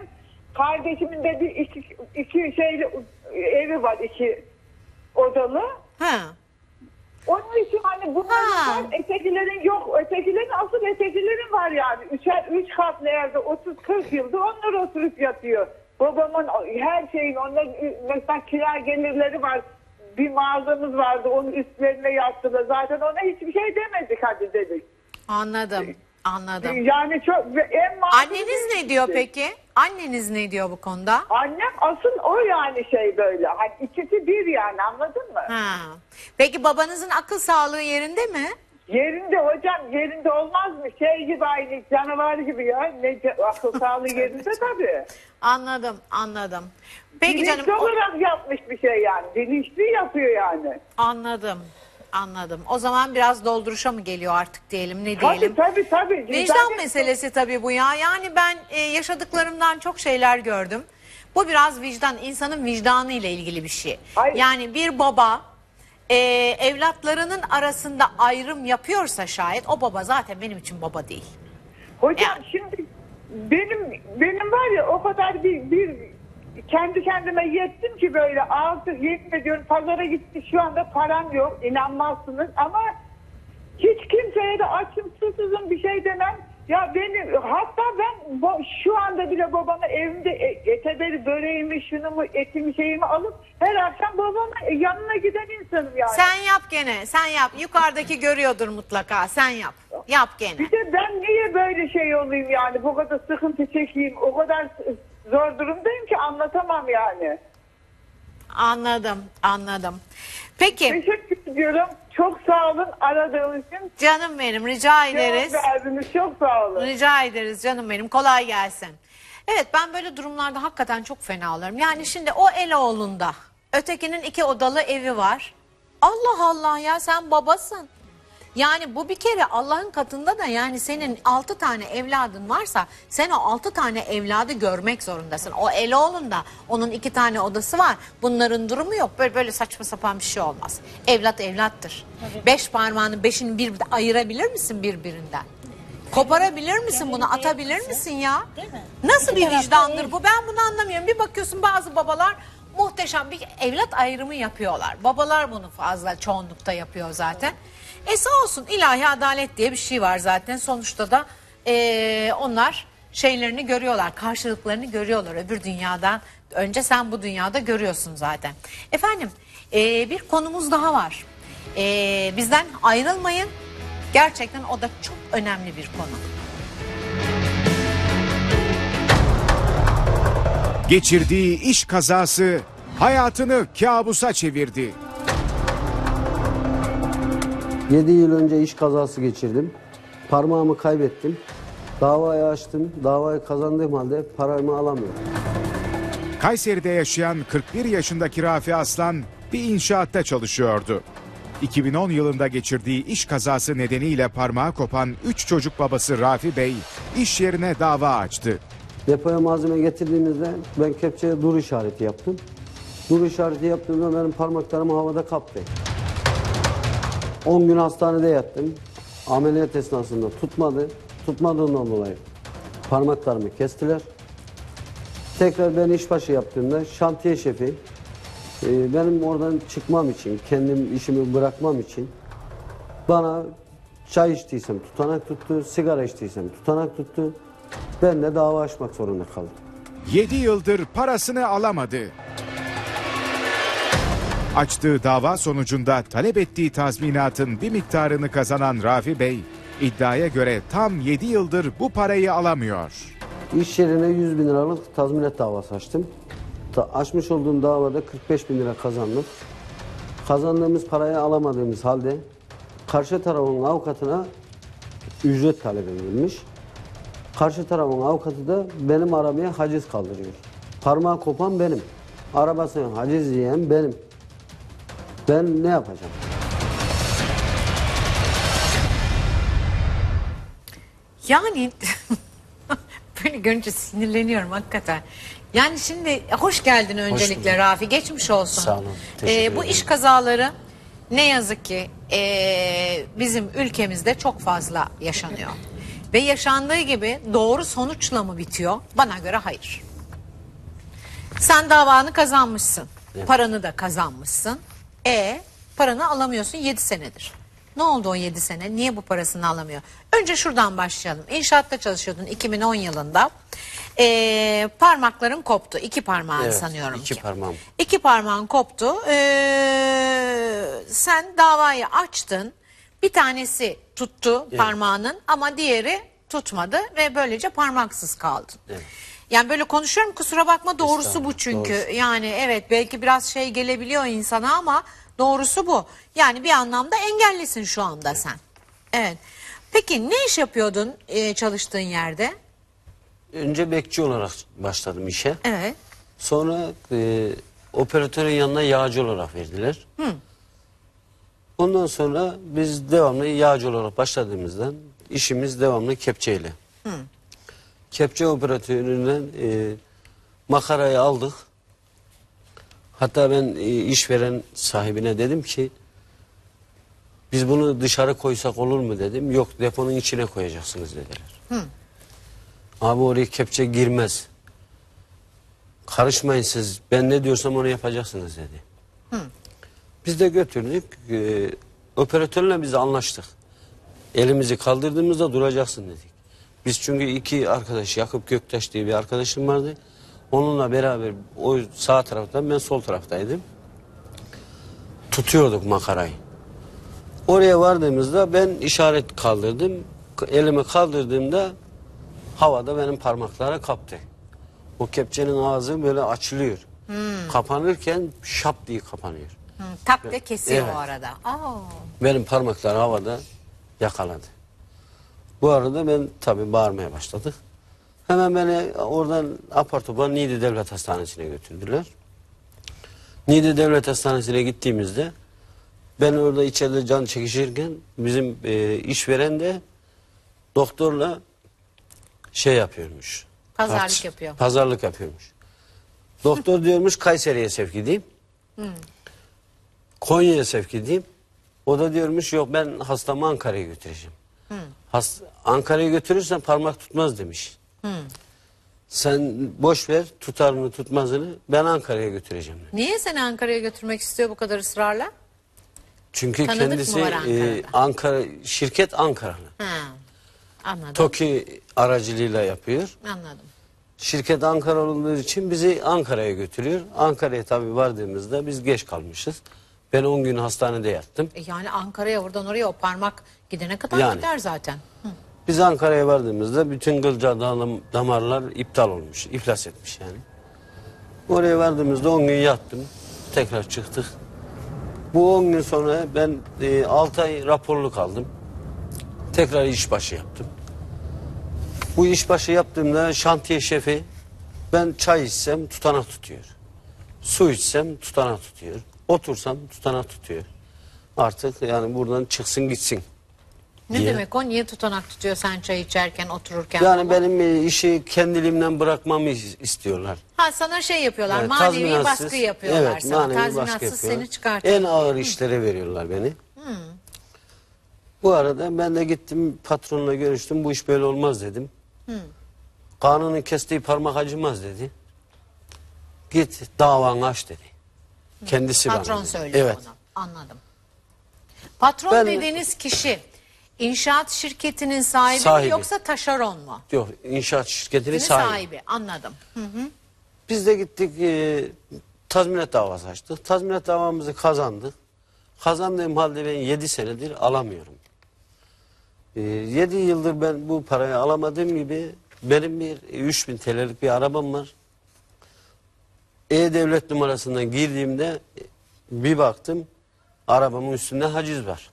Kardeşimin de bir iki, iki şeyli evi var iki odalı. Ha. Onun için hani bunların Ha. var, ötekilerin yok. Ötekilerin asıl ötekilerin var yani. Üçer, üç katlı evde 30-40 yıldır onlar oturup yatıyor. Babamın her şeyin onların mesela kira gelirleri var. Bir mağazamız vardı onun üstlerine yattılar. Zaten ona hiçbir şey demedik hadi dedik. Anladım. Anladım. Yani çok ve en mağdur Anneniz ne diyor peki? Anneniz ne diyor bu konuda? Annem asıl o yani şey böyle. Hani ikisi bir yani anladın mı? Ha. Peki babanızın akıl sağlığı yerinde mi? Yerinde hocam yerinde olmaz mı? Şey gibi aynı canavar gibi ya. Ne akıl sağlığı yerinde tabii. Anladım, anladım. Peki Bilinçli canım, o- olarak yapmış bir şey yani. Bilinçli yapıyor yani. anladım. Anladım. O zaman biraz dolduruşa mı geliyor artık diyelim, ne Tabii diyelim? tabii tabii. Vicdan Zaten- meselesi tabii bu ya. Yani ben e, yaşadıklarımdan çok şeyler gördüm. Bu biraz vicdan, insanın vicdanı ile ilgili bir şey. Hayır. Yani bir baba e, evlatlarının arasında ayrım yapıyorsa şayet o baba zaten benim için baba değil. Hocam Yani. şimdi benim benim var ya o kadar bir, bir kendi kendime yettim ki böyle artık yemin ediyorum pazara gitti şu anda param yok inanmazsınız ama hiç kimseye de açım susuzum bir şey demem. Ya benim hatta ben şu anda bile babama evimde e- eteberi böreğimi şunu mu etimi şeyimi alıp her akşam babamın yanına giden insanım yani. Sen yap gene, sen yap. Yukarıdaki görüyordur mutlaka. Sen yap. Yap gene. Bir de ben niye böyle şey olayım yani bu kadar sıkıntı çekeyim o kadar zor durumdayım ki anlatamam yani. Anladım, anladım. Peki, Teşekkür ediyorum. Çok sağ olun aradığınız için. canım benim rica ederiz. Cevap verdiniz. Çok sağ olun. Rica ederiz canım benim. Kolay gelsin. Evet ben böyle durumlarda hakikaten çok fena olurum. Yani şimdi o Eloğlu'nda ötekinin iki odalı evi var. Allah Allah ya sen babasın. Yani bu bir kere Allah'ın katında da yani senin altı tane evladın varsa sen o altı tane evladı görmek zorundasın. O Eloğlu'nda onun iki tane odası var. Bunların durumu yok. Böyle böyle saçma sapan bir şey olmaz. Evlat evlattır. Beş parmağının beşini bir ayırabilir misin birbirinden? Koparabilir misin bunu? Atabilir misin ya? Nasıl bir vicdandır bu? Ben bunu anlamıyorum. Bir bakıyorsun bazı babalar muhteşem bir evlat ayrımı yapıyorlar. Babalar bunu fazla çoğunlukta yapıyor zaten. E sağ olsun ilahi adalet diye bir şey var zaten. Sonuçta da eee, onlar şeylerini görüyorlar, karşılıklarını görüyorlar öbür dünyadan. Önce sen bu dünyada görüyorsun zaten. Efendim eee, bir konumuz daha var. Eee, bizden ayrılmayın. Gerçekten o da çok önemli bir konu. Geçirdiği iş kazası hayatını kabusa çevirdi. 7 yıl önce iş kazası geçirdim. Parmağımı kaybettim. Davayı açtım. Davayı kazandığım halde paramı alamıyorum. Kayseri'de yaşayan 41 yaşındaki Rafi Aslan bir inşaatta çalışıyordu. 2010 yılında geçirdiği iş kazası nedeniyle parmağı kopan 3 çocuk babası Rafi Bey iş yerine dava açtı. Depoya malzeme getirdiğimizde ben kepçeye dur işareti yaptım. Dur işareti yaptığımda benim parmaklarım havada kaptı. 10 gün hastanede yattım. Ameliyat esnasında tutmadı. Tutmadığından dolayı parmaklarımı kestiler. Tekrar ben işbaşı yaptığımda şantiye şefi e, benim oradan çıkmam için, kendim işimi bırakmam için bana çay içtiysem tutanak tuttu, sigara içtiysem tutanak tuttu. Ben de dava açmak zorunda kaldım. 7 yıldır parasını alamadı. Açtığı dava sonucunda talep ettiği tazminatın bir miktarını kazanan Rafi Bey, iddiaya göre tam 7 yıldır bu parayı alamıyor. İş yerine 100 bin liralık tazminat davası açtım. Açmış olduğum davada 45 bin lira kazandık. Kazandığımız parayı alamadığımız halde karşı tarafın avukatına ücret talep edilmiş. Karşı tarafın avukatı da benim arabaya haciz kaldırıyor. Parmağı kopan benim. Arabasına haciz yiyen benim. Ben ne yapacağım? Yani böyle görünce sinirleniyorum hakikaten. Yani şimdi hoş geldin öncelikle Rafi. Geçmiş olsun. Sağ olun, teşekkür Ee, bu ederim. iş kazaları ne yazık ki ee, bizim ülkemizde çok fazla yaşanıyor. Ve yaşandığı gibi doğru sonuçla mı bitiyor? Bana göre hayır. Sen davanı kazanmışsın. Paranı da kazanmışsın. E paranı alamıyorsun 7 senedir. Ne oldu o 7 sene? Niye bu parasını alamıyor? Önce şuradan başlayalım. İnşaatta çalışıyordun 2010 yılında. E, parmakların koptu. İki parmağın Evet, sanıyorum iki ki. parmağım. İki parmağın koptu. Ee, sen davayı açtın. Bir tanesi tuttu parmağının ama diğeri tutmadı ve böylece parmaksız kaldın. Evet. Yani böyle konuşuyorum kusura bakma doğrusu bu çünkü. doğrusu. Yani evet belki biraz şey gelebiliyor insana ama doğrusu bu. Yani bir anlamda engellisin şu anda sen. Evet. Peki ne iş yapıyordun e, çalıştığın yerde? Önce bekçi olarak başladım işe. Evet. Sonra e, operatörün yanına yağcı olarak verdiler. Ondan sonra biz devamlı yağcı olarak başladığımızdan işimiz devamlı kepçeyle. Kepçe operatöründen e, makarayı aldık. Hatta ben e, işveren sahibine dedim ki biz bunu dışarı koysak olur mu dedim. Yok deponun içine koyacaksınız dediler. Abi oraya kepçe girmez. Karışmayın siz. Ben ne diyorsam onu yapacaksınız dedi. Biz de götürdük. E, operatörle biz anlaştık. Elimizi kaldırdığımızda duracaksın dedik. Biz çünkü iki arkadaş Yakup Göktaş diye bir arkadaşım vardı. Onunla beraber o sağ taraftan ben sol taraftaydım. Tutuyorduk makarayı. Oraya vardığımızda ben işaret kaldırdım. Elimi kaldırdığımda havada benim parmaklara kaptı. O kepçenin ağzı böyle açılıyor. Kapanırken şap diye kapanıyor. Hı, tak de kesiyor Evet. o arada. Aa. Benim parmaklar havada yakaladı. Bu arada ben tabii bağırmaya başladık. Hemen beni oradan apar topar Niğde Devlet Hastanesi'ne götürdüler. Niğde Devlet Hastanesi'ne gittiğimizde ben orada içeride can çekişirken bizim e, işveren de doktorla şey yapıyormuş. Pazarlık Tartış- yapıyor. Pazarlık yapıyormuş. Doktor diyormuş Kayseri'ye sevk edeyim. Konya'ya sevk edeyim. O da diyormuş yok ben hastamı Ankara'ya götüreceğim. Hast Ankara'ya götürürsen parmak tutmaz demiş. Sen boş ver tutar mı tutmazını ben Ankara'ya götüreceğim. Niye seni Ankara'ya götürmek istiyor bu kadar ısrarla? Çünkü Tanıdık kendisi e? Ankara şirket Ankaralı. Anladım. TOKİ aracılığıyla yapıyor. Anladım. Şirket Ankara olduğu için bizi Ankara'ya götürüyor. Ankara'ya tabii vardığımızda biz geç kalmışız. Ben 10 gün hastanede yattım. E yani Ankara'ya oradan oraya o parmak gidene kadar Yani. gider zaten. Hı. Biz Ankara'ya vardığımızda bütün dam- damarlar iptal olmuş, iflas etmiş yani. Oraya vardığımızda 10 gün yattım. Tekrar çıktık. Bu 10 gün sonra ben 6 ay raporlu kaldım. Tekrar işbaşı yaptım. Bu işbaşı yaptığımda şantiye şefi ben çay içsem tutanak tutuyor. Su içsem tutanak tutuyor. Otursam tutanak tutuyor. Artık yani buradan çıksın gitsin. Ne diye. demek o? Niye tutanak tutuyor sen çay içerken, otururken? Yani falan? benim e, işi kendiliğimden bırakmamı is- istiyorlar. Ha sana şey yapıyorlar, Evet, manevi tazminatsız- baskı yapıyorlar evet, sana. manevi baskı Tazminatsız yapıyorlar. seni çıkartıyorlar. En ağır işlere veriyorlar beni. Bu arada ben de gittim patronla görüştüm. Bu iş böyle olmaz dedim. Kanunun kestiği parmak acımaz dedi. Git davanı aç dedi. Kendisi bana Patron dedi. söylüyor Evet. onu. Anladım. Patron Ben- dediğiniz kişi inşaat şirketinin sahibi, Sahibi. yoksa taşeron mu? Yok inşaat şirketinin Sahibi. sahibi. Anladım. Hı. Biz de gittik e, tazminat davası açtık. Tazminat davamızı kazandık. Kazandığım halde ben 7 senedir alamıyorum. 7 yıldır ben bu parayı alamadığım gibi benim bir 3000 TL'lik bir arabam var. E-Devlet numarasından girdiğimde e, bir baktım arabamın üstünde haciz var.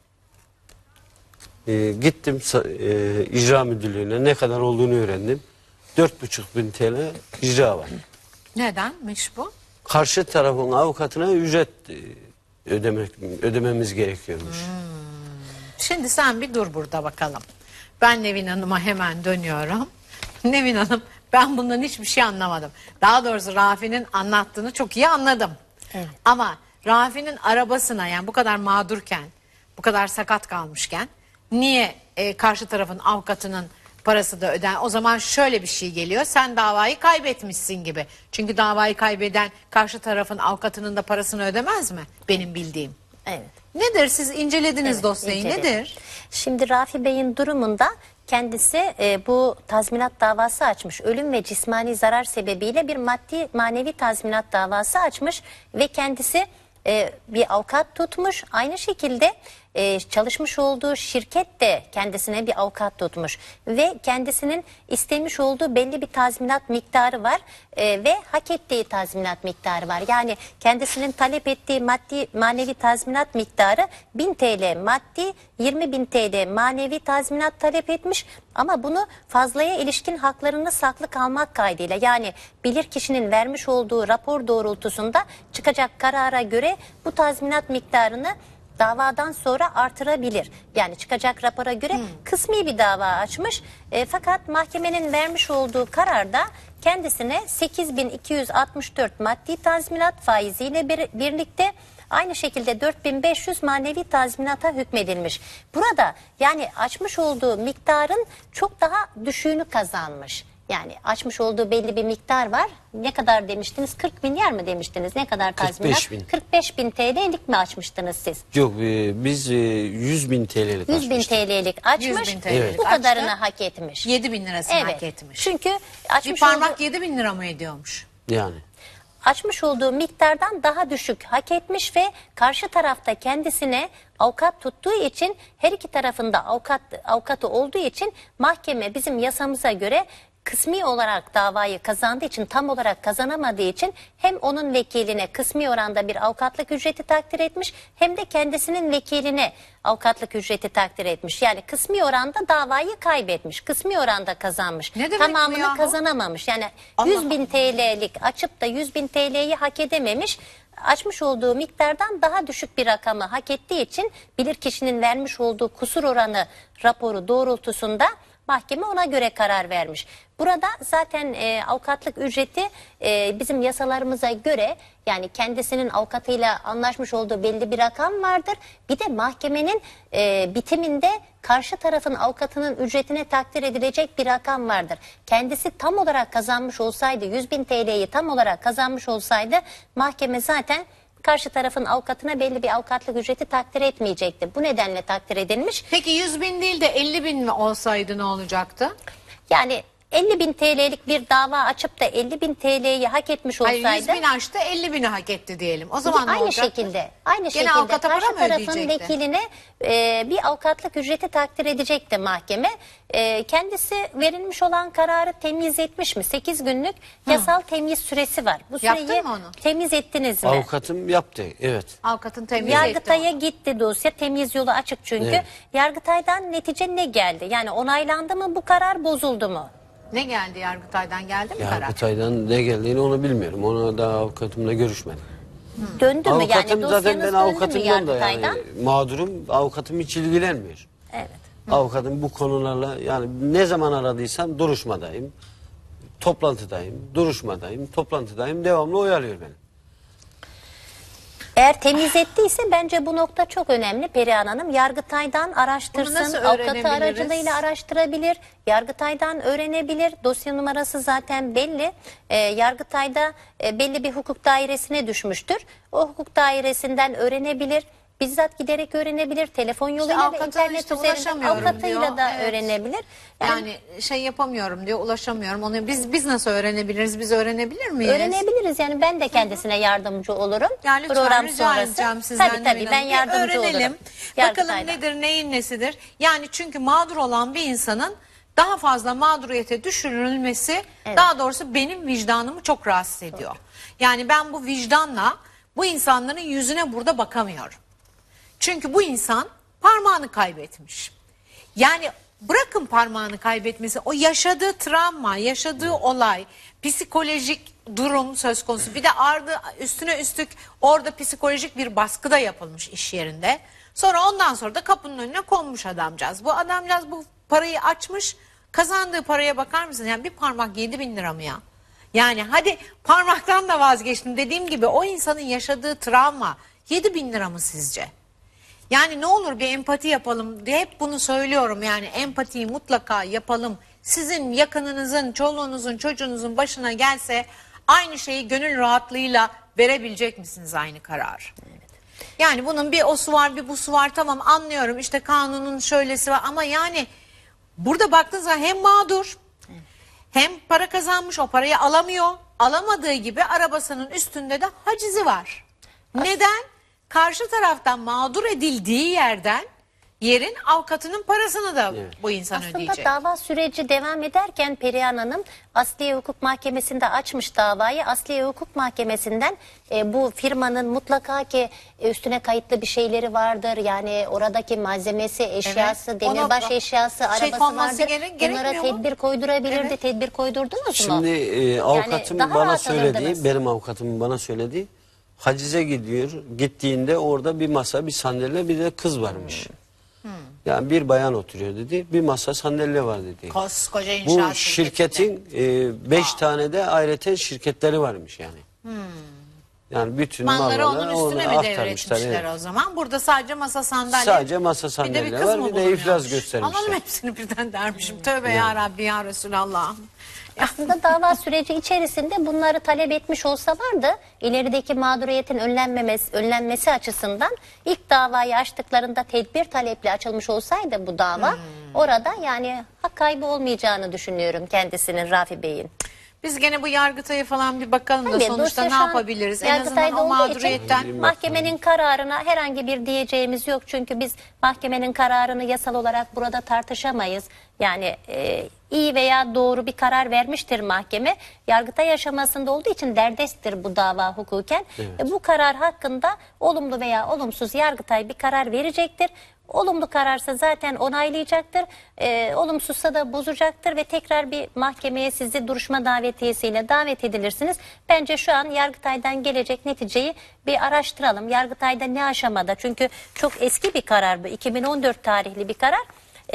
E, gittim e, icra müdürlüğüne ne kadar olduğunu öğrendim. 4,5 bin TL icra var. Nedenmiş bu? Karşı tarafın avukatına ücret e, ödemek ödememiz gerekiyormuş. Şimdi sen bir dur burada bakalım. Ben Nevin Hanım'a hemen dönüyorum. Nevin Hanım ben bundan hiçbir şey anlamadım. Daha doğrusu Rafi'nin anlattığını çok iyi anladım. Ama Rafi'nin arabasına yani bu kadar mağdurken, bu kadar sakat kalmışken niye e, karşı tarafın avukatının parası da öden? O zaman şöyle bir şey geliyor. Sen davayı kaybetmişsin gibi. Çünkü davayı kaybeden karşı tarafın avukatının da parasını ödemez mi? Benim bildiğim. Evet. Nedir? Siz incelediniz Evet, dosyayı. inceledim. Nedir? Şimdi Rafi Bey'in durumunda kendisi e, bu tazminat davası açmış. Ölüm ve cismani zarar sebebiyle bir maddi manevi tazminat davası açmış ve kendisi e, bir avukat tutmuş. Aynı şekilde e, çalışmış olduğu şirket de kendisine bir avukat tutmuş ve kendisinin istemiş olduğu belli bir tazminat miktarı var e, ve hak ettiği tazminat miktarı var. Yani kendisinin talep ettiği maddi manevi tazminat miktarı 1000 TL maddi 20 bin TL manevi tazminat talep etmiş ama bunu fazlaya ilişkin haklarını saklı kalmak kaydıyla yani bilir kişinin vermiş olduğu rapor doğrultusunda çıkacak karara göre bu tazminat miktarını davadan sonra artırabilir. Yani çıkacak rapora göre kısmi bir dava açmış. E, fakat mahkemenin vermiş olduğu kararda kendisine 8264 maddi tazminat faiziyle bir- birlikte aynı şekilde 4500 manevi tazminata hükmedilmiş. Burada yani açmış olduğu miktarın çok daha düşüğünü kazanmış. Yani açmış olduğu belli bir miktar var. Ne kadar demiştiniz? 40 milyar mı demiştiniz? Ne kadar 45 tazminat? bin. 45 bin TL'lik mi açmıştınız siz? Yok e, biz e, 100 bin TL'lik 100 bin açmıştık. TL'lik açmış. 100 bin TL'lik Bu açtı. kadarını hak etmiş. 7 bin lirasını Evet. hak etmiş. Çünkü bir açmış parmak olduğu, 7 bin lira mı ediyormuş? Yani. açmış olduğu miktardan daha düşük hak etmiş ve karşı tarafta kendisine avukat tuttuğu için her iki tarafında avukat avukatı olduğu için mahkeme bizim yasamıza göre kısmi olarak davayı kazandığı için tam olarak kazanamadığı için hem onun vekiline kısmi oranda bir avukatlık ücreti takdir etmiş hem de kendisinin vekiline avukatlık ücreti takdir etmiş. Yani kısmi oranda davayı kaybetmiş. Kısmi oranda kazanmış. Ne demek bu Tamamını yahu? kazanamamış. Yani Allah 100 bin TL'lik açıp da 100 bin TL'yi hak edememiş. Açmış olduğu miktardan daha düşük bir rakamı hak ettiği için bilirkişinin vermiş olduğu kusur oranı raporu doğrultusunda mahkeme ona göre karar vermiş. Burada zaten e, avukatlık ücreti e, bizim yasalarımıza göre yani kendisinin avukatıyla anlaşmış olduğu belli bir rakam vardır. Bir de mahkemenin e, bitiminde karşı tarafın avukatının ücretine takdir edilecek bir rakam vardır. Kendisi tam olarak kazanmış olsaydı 100 bin TL'yi tam olarak kazanmış olsaydı mahkeme zaten karşı tarafın avukatına belli bir avukatlık ücreti takdir etmeyecekti. Bu nedenle takdir edilmiş. Peki 100 bin değil de 50 bin mi olsaydı ne olacaktı? Yani 50 bin TL'lik bir dava açıp da 50 bin TL'yi hak etmiş olsaydı. Hayır 100 bin açtı 50 bini hak etti diyelim. O zaman ne aynı olacaktı? şekilde aynı Gene şekilde avukata para karşı mı tarafın ödeyecekti? vekiline e, bir avukatlık ücreti takdir edecekti mahkeme. E, kendisi verilmiş olan kararı temiz etmiş mi? 8 günlük yasal temiz süresi var. Bu Yaptın süreyi mı onu? temiz ettiniz mi? Avukatım yaptı. Evet. Avukatın temiz Yargıtay'a etti. gitti dosya temiz yolu açık çünkü. Evet. Yargıtay'dan netice ne geldi? Yani onaylandı mı bu karar bozuldu mu? Ne geldi Yargıtay'dan geldi mi karar? Yargıtay'dan ne geldiğini onu bilmiyorum. Onu da avukatımla görüşmedim. Döndü mü? Yani Avukatım zaten dosyanız ben döndü mü avukatımdan da Yargıtay'dan? yani mağdurum. Avukatım hiç ilgilenmiyor. Evet. Avukatım bu konularla yani ne zaman aradıysam duruşmadayım. Toplantıdayım, duruşmadayım, toplantıdayım. Devamlı oyalıyor beni. Eğer temiz ettiyse bence bu nokta çok önemli Perihan Hanım. Yargıtay'dan araştırsın, avukatı aracılığıyla araştırabilir. Yargıtay'dan öğrenebilir. Dosya numarası zaten belli. Ee, Yargıtay'da e, belli bir hukuk dairesine düşmüştür. O hukuk dairesinden öğrenebilir. Bizzat giderek öğrenebilir. Telefon yoluyla ve avukata internet işte üzerinden avukatıyla da Evet. öğrenebilir. Yani, şey yapamıyorum diyor ulaşamıyorum. Onu biz biz nasıl öğrenebiliriz? Biz öğrenebilir miyiz? Öğrenebiliriz yani ben de kendisine yardımcı olurum. Ya lütfen Program sonrası. sizden. Tabii tabii ben yardımcı öğrenelim. olurum. Bakalım Yargıtay'dan. nedir neyin nesidir. Yani çünkü mağdur olan bir insanın daha fazla mağduriyete düşürülmesi daha doğrusu benim vicdanımı çok rahatsız ediyor. Yani ben bu vicdanla bu insanların yüzüne burada bakamıyorum. Çünkü bu insan parmağını kaybetmiş. Yani bırakın parmağını kaybetmesi, o yaşadığı travma, yaşadığı olay, psikolojik durum söz konusu. Bir de ardı üstüne üstlük orada psikolojik bir baskı da yapılmış iş yerinde. Sonra ondan sonra da kapının önüne konmuş adamcağız. Bu adamcağız bu parayı açmış, kazandığı paraya bakar mısın? Yani bir parmak 7 bin lira mı ya? Yani hadi parmaktan da vazgeçtim dediğim gibi o insanın yaşadığı travma 7 bin lira mı sizce? Yani ne olur bir empati yapalım diye hep bunu söylüyorum yani empatiyi mutlaka yapalım. Sizin yakınınızın, çoluğunuzun, çocuğunuzun başına gelse aynı şeyi gönül rahatlığıyla verebilecek misiniz aynı kararı? Yani bunun bir o su var bir bu su var tamam anlıyorum işte kanunun şöylesi var ama yani burada baktığınız zaman hem mağdur hem para kazanmış o parayı alamıyor. Alamadığı gibi arabasının üstünde de hacizi var. Neden? Karşı taraftan mağdur edildiği yerden yerin avukatının parasını da bu insan Aslında ödeyecek. dava süreci devam ederken Perihan Hanım Asliye Hukuk Mahkemesi'nde açmış davayı. Asliye Hukuk Mahkemesi'nden e, bu firmanın mutlaka ki e, üstüne kayıtlı bir şeyleri vardır. Yani oradaki malzemesi, eşyası, Evet, demirbaş ona- eşyası, şey arabası konması vardır. gere- Bunlara gerekmiyor mu? tedbir koydurabilirdi. Evet. Tedbir koydurdunuz mu? Şimdi e, avukatım daha bana rahat alırdınız. benim avukatımın bana söylediği hacize gidiyor. Gittiğinde orada bir masa, bir sandalye, bir de kız varmış. Hmm. Yani bir bayan oturuyor dedi. Bir masa sandalye var dedi. Koskoca inşaat Bu şirketin e, beş tane de ayrıca şirketleri varmış yani. Yani bütün Malları onun üstüne mi aktarmışlar, devretmişler evet. o zaman? Burada sadece masa sandalye. Sadece masa bir de sandalye bir kız var, mı bir de iflas göstermişler. Alalım hepsini birden dermişim. Tövbe ya Rabbi ya Resulallah. Aslında dava süreci içerisinde bunları talep etmiş olsa vardı ilerideki mağduriyetin önlenmemesi, önlenmesi açısından ilk davayı açtıklarında tedbir taleple açılmış olsaydı bu dava Hmm. orada yani hak kaybı olmayacağını düşünüyorum kendisinin Rafi Bey'in. Biz gene bu yargıtaya falan bir bakalım da Tabii, sonuçta dosya ne şu an yapabiliriz? En azından Yargıtay'da o olduğu için mağduriyetten. mahkemenin kararına herhangi bir diyeceğimiz yok. Çünkü biz mahkemenin kararını yasal olarak burada tartışamayız. Yani e, iyi veya doğru bir karar vermiştir mahkeme. Yargıtay aşamasında olduğu için derdesttir bu dava hukuken. E, bu karar hakkında olumlu veya olumsuz Yargıtay bir karar verecektir. Olumlu kararsa zaten onaylayacaktır. E, olumsuzsa da bozacaktır ve tekrar bir mahkemeye sizi duruşma davetiyesiyle davet edilirsiniz. Bence şu an Yargıtay'dan gelecek neticeyi bir araştıralım. Yargıtay'da ne aşamada? Çünkü çok eski bir karar bu. 2014 tarihli bir karar.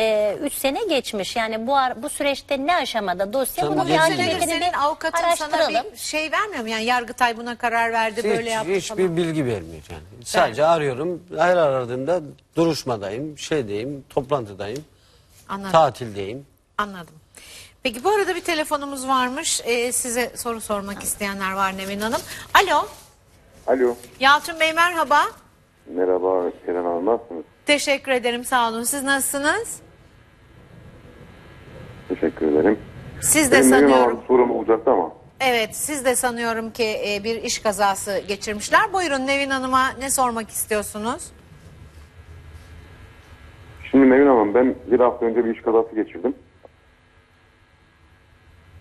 3 sene geçmiş. Yani bu ar- bu süreçte ne aşamada dosya Tamam. bunu bir Üç Senedir akıbetini senin bir avukatın sana araştıralım. bir şey vermiyor mu? Yani Yargıtay buna karar verdi böyle Hiç, yaptı hiçbir falan. bilgi vermiyor yani. Sadece arıyorum. Her aradığımda duruşmadayım, şeydeyim, toplantıdayım, Anladım. tatildeyim. Anladım. Peki bu arada bir telefonumuz varmış. Ee, size soru sormak isteyenler var Nevin Hanım. Alo. Alo. Yalçın Bey merhaba. Merhaba Selen Hanım nasılsınız? Teşekkür ederim sağ olun. Siz nasılsınız? Teşekkür ederim. Siz de Benim sanıyorum. sorum olacaktı ama. Evet siz de sanıyorum ki e, bir iş kazası geçirmişler. Buyurun Nevin Hanım'a ne sormak istiyorsunuz? Şimdi Nevin Hanım ben bir hafta önce bir iş kazası geçirdim.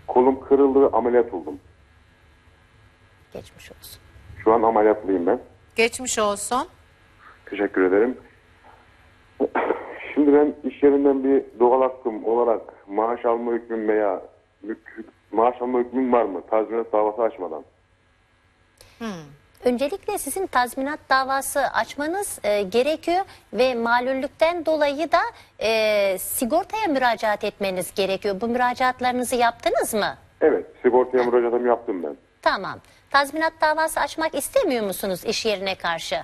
Kolum kırıldı ameliyat oldum. Geçmiş olsun. Şu an ameliyatlıyım ben. Geçmiş olsun. Teşekkür ederim. Şimdi ben iş yerinden bir doğal hakkım olarak maaş alma hükmüm veya maaş alma hükmüm var mı? Tazminat davası açmadan. Öncelikle sizin tazminat davası açmanız e, gerekiyor ve malüllükten dolayı da e, sigortaya müracaat etmeniz gerekiyor. Bu müracaatlarınızı yaptınız mı? Evet sigortaya müracaatımı yaptım ben. Tamam. Tazminat davası açmak istemiyor musunuz iş yerine karşı?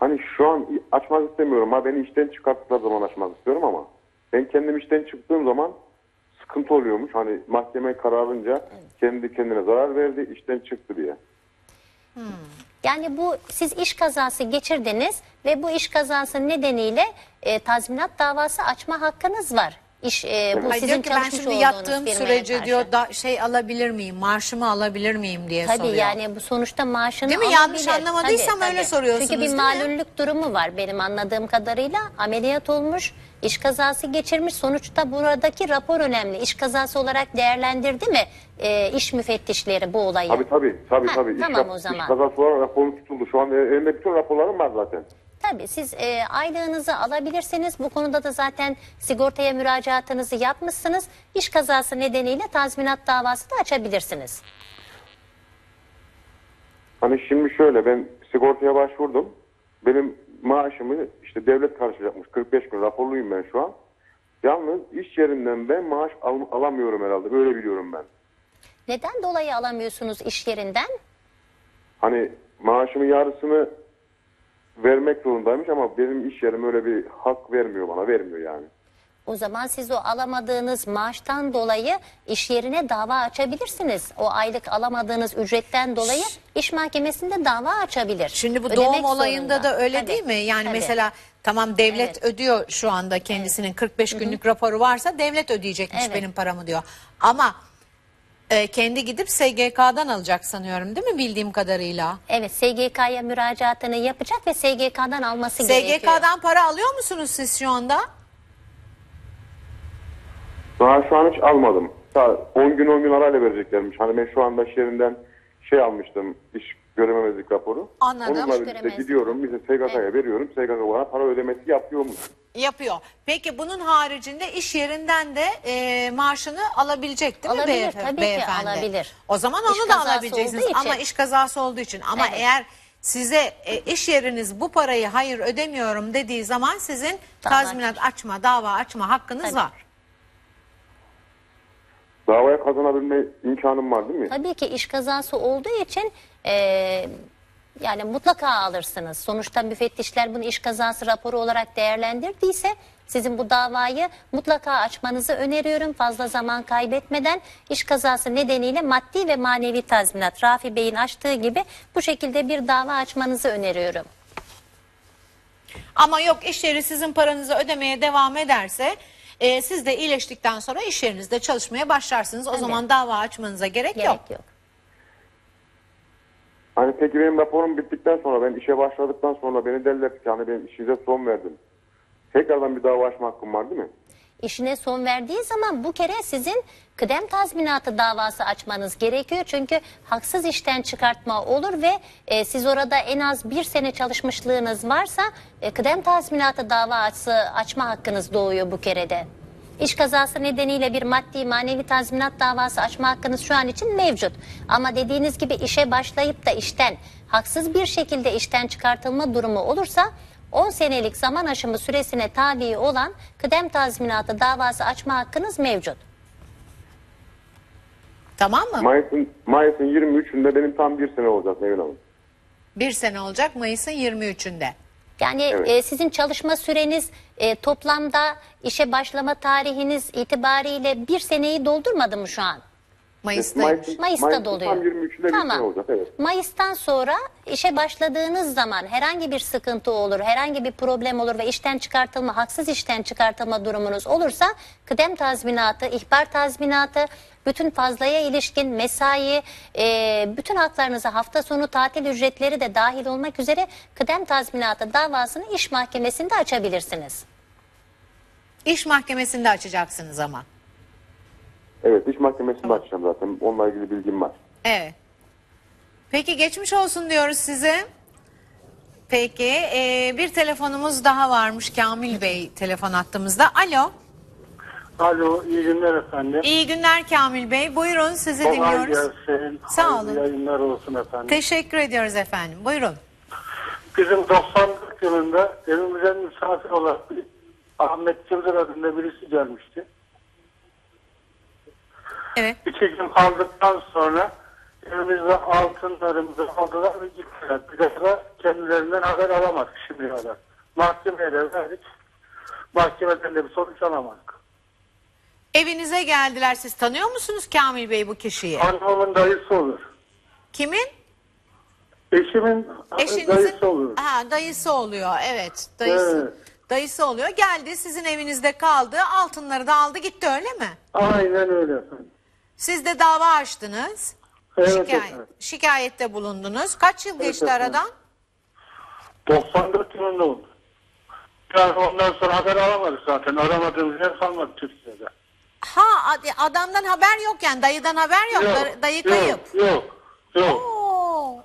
Hani şu an açmak istemiyorum ama beni işten çıkarttıkları zaman açmak istiyorum ama ben kendim işten çıktığım zaman sıkıntı oluyormuş. Hani mahkeme kararınca kendi kendine zarar verdi, işten çıktı diye. Yani bu siz iş kazası geçirdiniz ve bu iş kazası nedeniyle e, tazminat davası açma hakkınız var. İş, e, bu Ay sizin diyor ki ben çalışmış şimdi olduğunuz yattığım firmaya sürece karşı. diyor da şey alabilir miyim? Marşımı alabilir miyim diye Tabii soruyor. yani bu sonuçta maaşını Değil mi? alabilir. Yanlış anlamadıysam öyle soruyorsunuz, Çünkü değil bir mi? malüllük durumu var benim anladığım kadarıyla. Ameliyat olmuş, iş kazası geçirmiş. Sonuçta buradaki rapor önemli. İş kazası olarak değerlendirdi mi e, iş müfettişleri bu olayı? Tabii tabii, tabii Ha, tabii. tamam iş, o zaman. iş kazası olarak raporum tutuldu. Şu an elimde bütün raporlarım var zaten. Tabii siz e, aylığınızı alabilirsiniz. Bu konuda da zaten sigortaya müracaatınızı yapmışsınız. İş kazası nedeniyle tazminat davası da açabilirsiniz. Hani şimdi şöyle ben sigortaya başvurdum. Benim maaşımı işte devlet karşılayacakmış. 45 gün raporluyum ben şu an. Yalnız iş yerinden ben maaş al- alamıyorum herhalde. Böyle biliyorum ben. Neden dolayı alamıyorsunuz iş yerinden? Hani maaşımın yarısını vermek zorundaymış ama benim iş yerim öyle bir hak vermiyor bana. Vermiyor yani. O zaman siz o alamadığınız maaştan dolayı iş yerine dava açabilirsiniz. O aylık alamadığınız ücretten dolayı iş mahkemesinde dava açabilir. Şimdi bu Ödemek doğum olayında zorunda. da öyle Tabii, değil mi? Yani tabii. mesela tamam devlet Evet. ödüyor şu anda kendisinin 45 günlük raporu varsa devlet ödeyecekmiş Evet. benim paramı diyor. Ama e, kendi gidip SGK'dan alacak sanıyorum değil mi bildiğim kadarıyla? Evet SGK'ya müracaatını yapacak ve SGK'dan alması gerekiyor. SGK'dan para alıyor musunuz siz şu anda? Daha şu an hiç almadım. Daha 10 gün 10 gün arayla vereceklermiş. Hani ben şu anda iş yerinden şey almıştım. iş görememezlik raporu. Anladım. Onunla birlikte göremezlik. gidiyorum. Bize SGK'ya veriyorum. SGK bana para ödemesi yapıyormuş. Yapıyor. Peki bunun haricinde iş yerinden de e, maaşını alabilecek değil mi Alabilir, beyef- tabii ki beyefendi? alabilir. O zaman İş onu da kazası alabileceksiniz olduğu ama iş kazası olduğu için. Ama Evet. eğer size e, iş yeriniz bu parayı hayır ödemiyorum dediği zaman sizin Dava tazminat açma, dava açma hakkınız Tabii. var. Davaya kazanabilme imkanım var değil mi? Tabii ki iş kazası olduğu için e, yani mutlaka alırsınız. Sonuçta müfettişler bunu iş kazası raporu olarak değerlendirdiyse sizin bu davayı mutlaka açmanızı öneriyorum. Fazla zaman kaybetmeden iş kazası nedeniyle maddi ve manevi tazminat Rafi Bey'in açtığı gibi bu şekilde bir dava açmanızı öneriyorum. Ama yok iş yeri sizin paranızı ödemeye devam ederse e, siz de iyileştikten sonra iş yerinizde çalışmaya başlarsınız. O Tabii. zaman dava açmanıza gerek, Gerek yok. yok. Hani peki benim raporum bittikten sonra ben işe başladıktan sonra beni derler ki hani ben işinize son verdim. Tekrardan bir dava açma hakkım var değil mi? işine son verdiği zaman bu kere sizin kıdem tazminatı davası açmanız gerekiyor. Çünkü haksız işten çıkartma olur ve e, siz orada en az bir sene çalışmışlığınız varsa e, kıdem tazminatı davası açma hakkınız doğuyor bu kerede. İş kazası nedeniyle bir maddi manevi tazminat davası açma hakkınız şu an için mevcut. Ama dediğiniz gibi işe başlayıp da işten haksız bir şekilde işten çıkartılma durumu olursa 10 senelik zaman aşımı süresine tabi olan kıdem tazminatı davası açma hakkınız mevcut. Tamam mı? Mayıs'ın Mayıs'ın 23'ünde benim tam bir sene olacak Nevin Hanım. Bir sene olacak Mayıs'ın 23'ünde. Yani Evet. e, sizin çalışma süreniz e, toplamda işe başlama tarihiniz itibariyle bir seneyi doldurmadı mı şu an? Mayıs'taymış. Mayıs'ın- Mayıs'ta doluyor. tam 23'ünde bir sene olacak, evet. Mayıs'tan sonra işe başladığınız zaman herhangi bir sıkıntı olur, herhangi bir problem olur ve işten çıkartılma, haksız işten çıkartılma durumunuz olursa kıdem tazminatı, ihbar tazminatı, bütün fazlaya ilişkin mesai, e, bütün haklarınıza hafta sonu tatil ücretleri de dahil olmak üzere kıdem tazminatı davasını iş mahkemesinde açabilirsiniz. İş mahkemesinde açacaksınız ama. Evet iş mahkemesinde açacağım zaten. Onunla ilgili bilgim var. Evet. Peki geçmiş olsun diyoruz size. Peki e, bir telefonumuz daha varmış Kamil Bey telefon attığımızda. Alo. Alo, iyi günler efendim. İyi günler Kamil Bey. Buyurun sizi Kolay dinliyoruz. gelsin. Sağ Hayırlı olun. yayınlar olsun efendim. Teşekkür ediyoruz efendim. Buyurun. Bizim 94 yılında evimize misafir olarak bir Ahmet Çıldır adında birisi gelmişti. Evet. İki gün kaldıktan sonra evimizde altınlarımızı aldılar ve gittiler. Bir defa kendilerinden haber alamadık şimdiye kadar. Mahkemeye de verdik. Mahkemeden de bir sonuç alamadık. Evinize geldiler. Siz tanıyor musunuz Kamil Bey bu kişiyi? Hanımımın dayısı olur. Kimin? Eşimin Eşinizin dayısı olur. Ha, dayısı oluyor. Evet. Dayısı. Evet. Dayısı oluyor. Geldi sizin evinizde kaldı. Altınları da aldı gitti öyle mi? Aynen öyle efendim. Siz de dava açtınız. Evet Şikayet, efendim. şikayette bulundunuz. Kaç yıl geçti efendim. aradan? 94 yılında oldu. Yani ondan sonra haber alamadık zaten. Aramadığımız yer kalmadı Türkiye'de. Ha ad- adamdan haber yok yani dayıdan haber yok. Da- dayı kayıp. Yok, yok. Oo.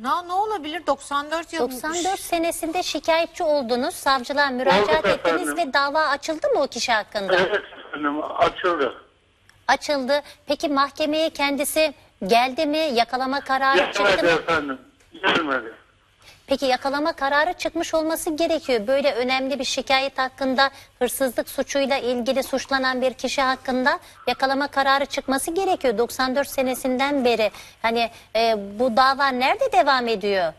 Ne, ne olabilir 94 yıl. 94 senesinde şikayetçi oldunuz, savcılığa müracaat Oldu ettiniz efendim. ve dava açıldı mı o kişi hakkında? Evet efendim, açıldı. Açıldı. Peki mahkemeye kendisi geldi mi? Yakalama kararı çıktı Gelmedi mı? efendim, gelmedi. Peki yakalama kararı çıkmış olması gerekiyor. Böyle önemli bir şikayet hakkında hırsızlık suçuyla ilgili suçlanan bir kişi hakkında yakalama kararı çıkması gerekiyor. 94 senesinden beri hani e, bu dava nerede devam ediyor?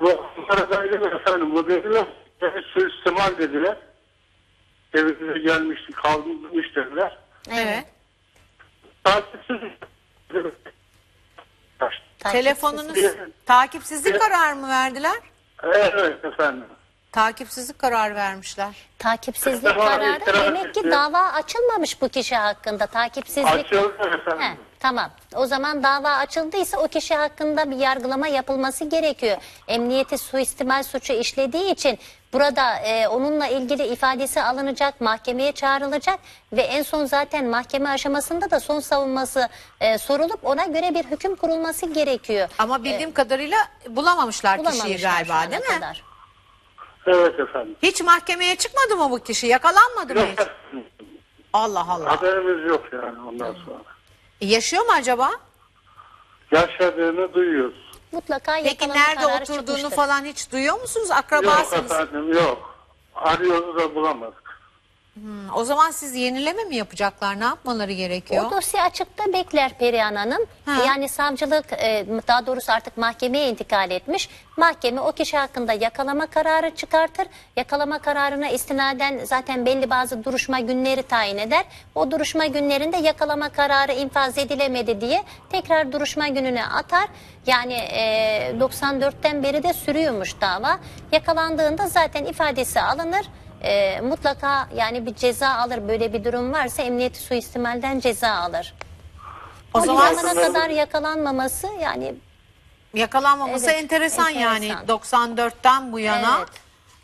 Bu mi efendim? Bu dediler, suistimal dediler. Evimize gelmişti, kaldırmış dediler. Evet. Takipsiz. Telefonunuz takipsizlik kararı mı verdiler? Evet efendim. Takipsizlik kararı vermişler. Takipsizlik Devam kararı ettiler, demek ki dava açılmamış bu kişi hakkında. Takipsizlik Açıldı efendim. He, tamam. O zaman dava açıldıysa o kişi hakkında bir yargılama yapılması gerekiyor. Emniyeti suistimal suçu işlediği için burada e, onunla ilgili ifadesi alınacak, mahkemeye çağrılacak ve en son zaten mahkeme aşamasında da son savunması e, sorulup ona göre bir hüküm kurulması gerekiyor. Ama bildiğim kadarıyla bulamamışlar, kişiyi Bulamamışlar şu galiba ana değil mi? kadar. Evet efendim. Hiç mahkemeye çıkmadı mı bu kişi? Yakalanmadı mı hiç? Allah Allah. Haberimiz yok yani ondan sonra. Yaşıyor mu acaba? Yaşadığını duyuyoruz. Mutlaka Peki nerede kararı oturduğunu çıkmıştır. falan hiç duyuyor musunuz? Yok Akrabasınız. efendim yok. Arıyoruz da bulamadık. Hmm, O zaman siz yenileme mi yapacaklar? Ne yapmaları gerekiyor? O dosya açıkta bekler Perihan Hanım. Ha. Yani savcılık e, daha doğrusu artık mahkemeye intikal etmiş. Mahkeme o kişi hakkında yakalama kararı çıkartır. Yakalama kararına istinaden zaten belli bazı duruşma günleri tayin eder. O duruşma günlerinde yakalama kararı infaz edilemedi diye tekrar duruşma gününe atar. Yani e, 94'ten beri de sürüyormuş dava. Yakalandığında zaten ifadesi alınır. E, mutlaka yani bir ceza alır böyle bir durum varsa emniyeti suistimalden ceza alır. O O zaman zamana kadar yakalanmaması yani yakalanmaması Evet, enteresan, yani enteresan. 94'ten bu yana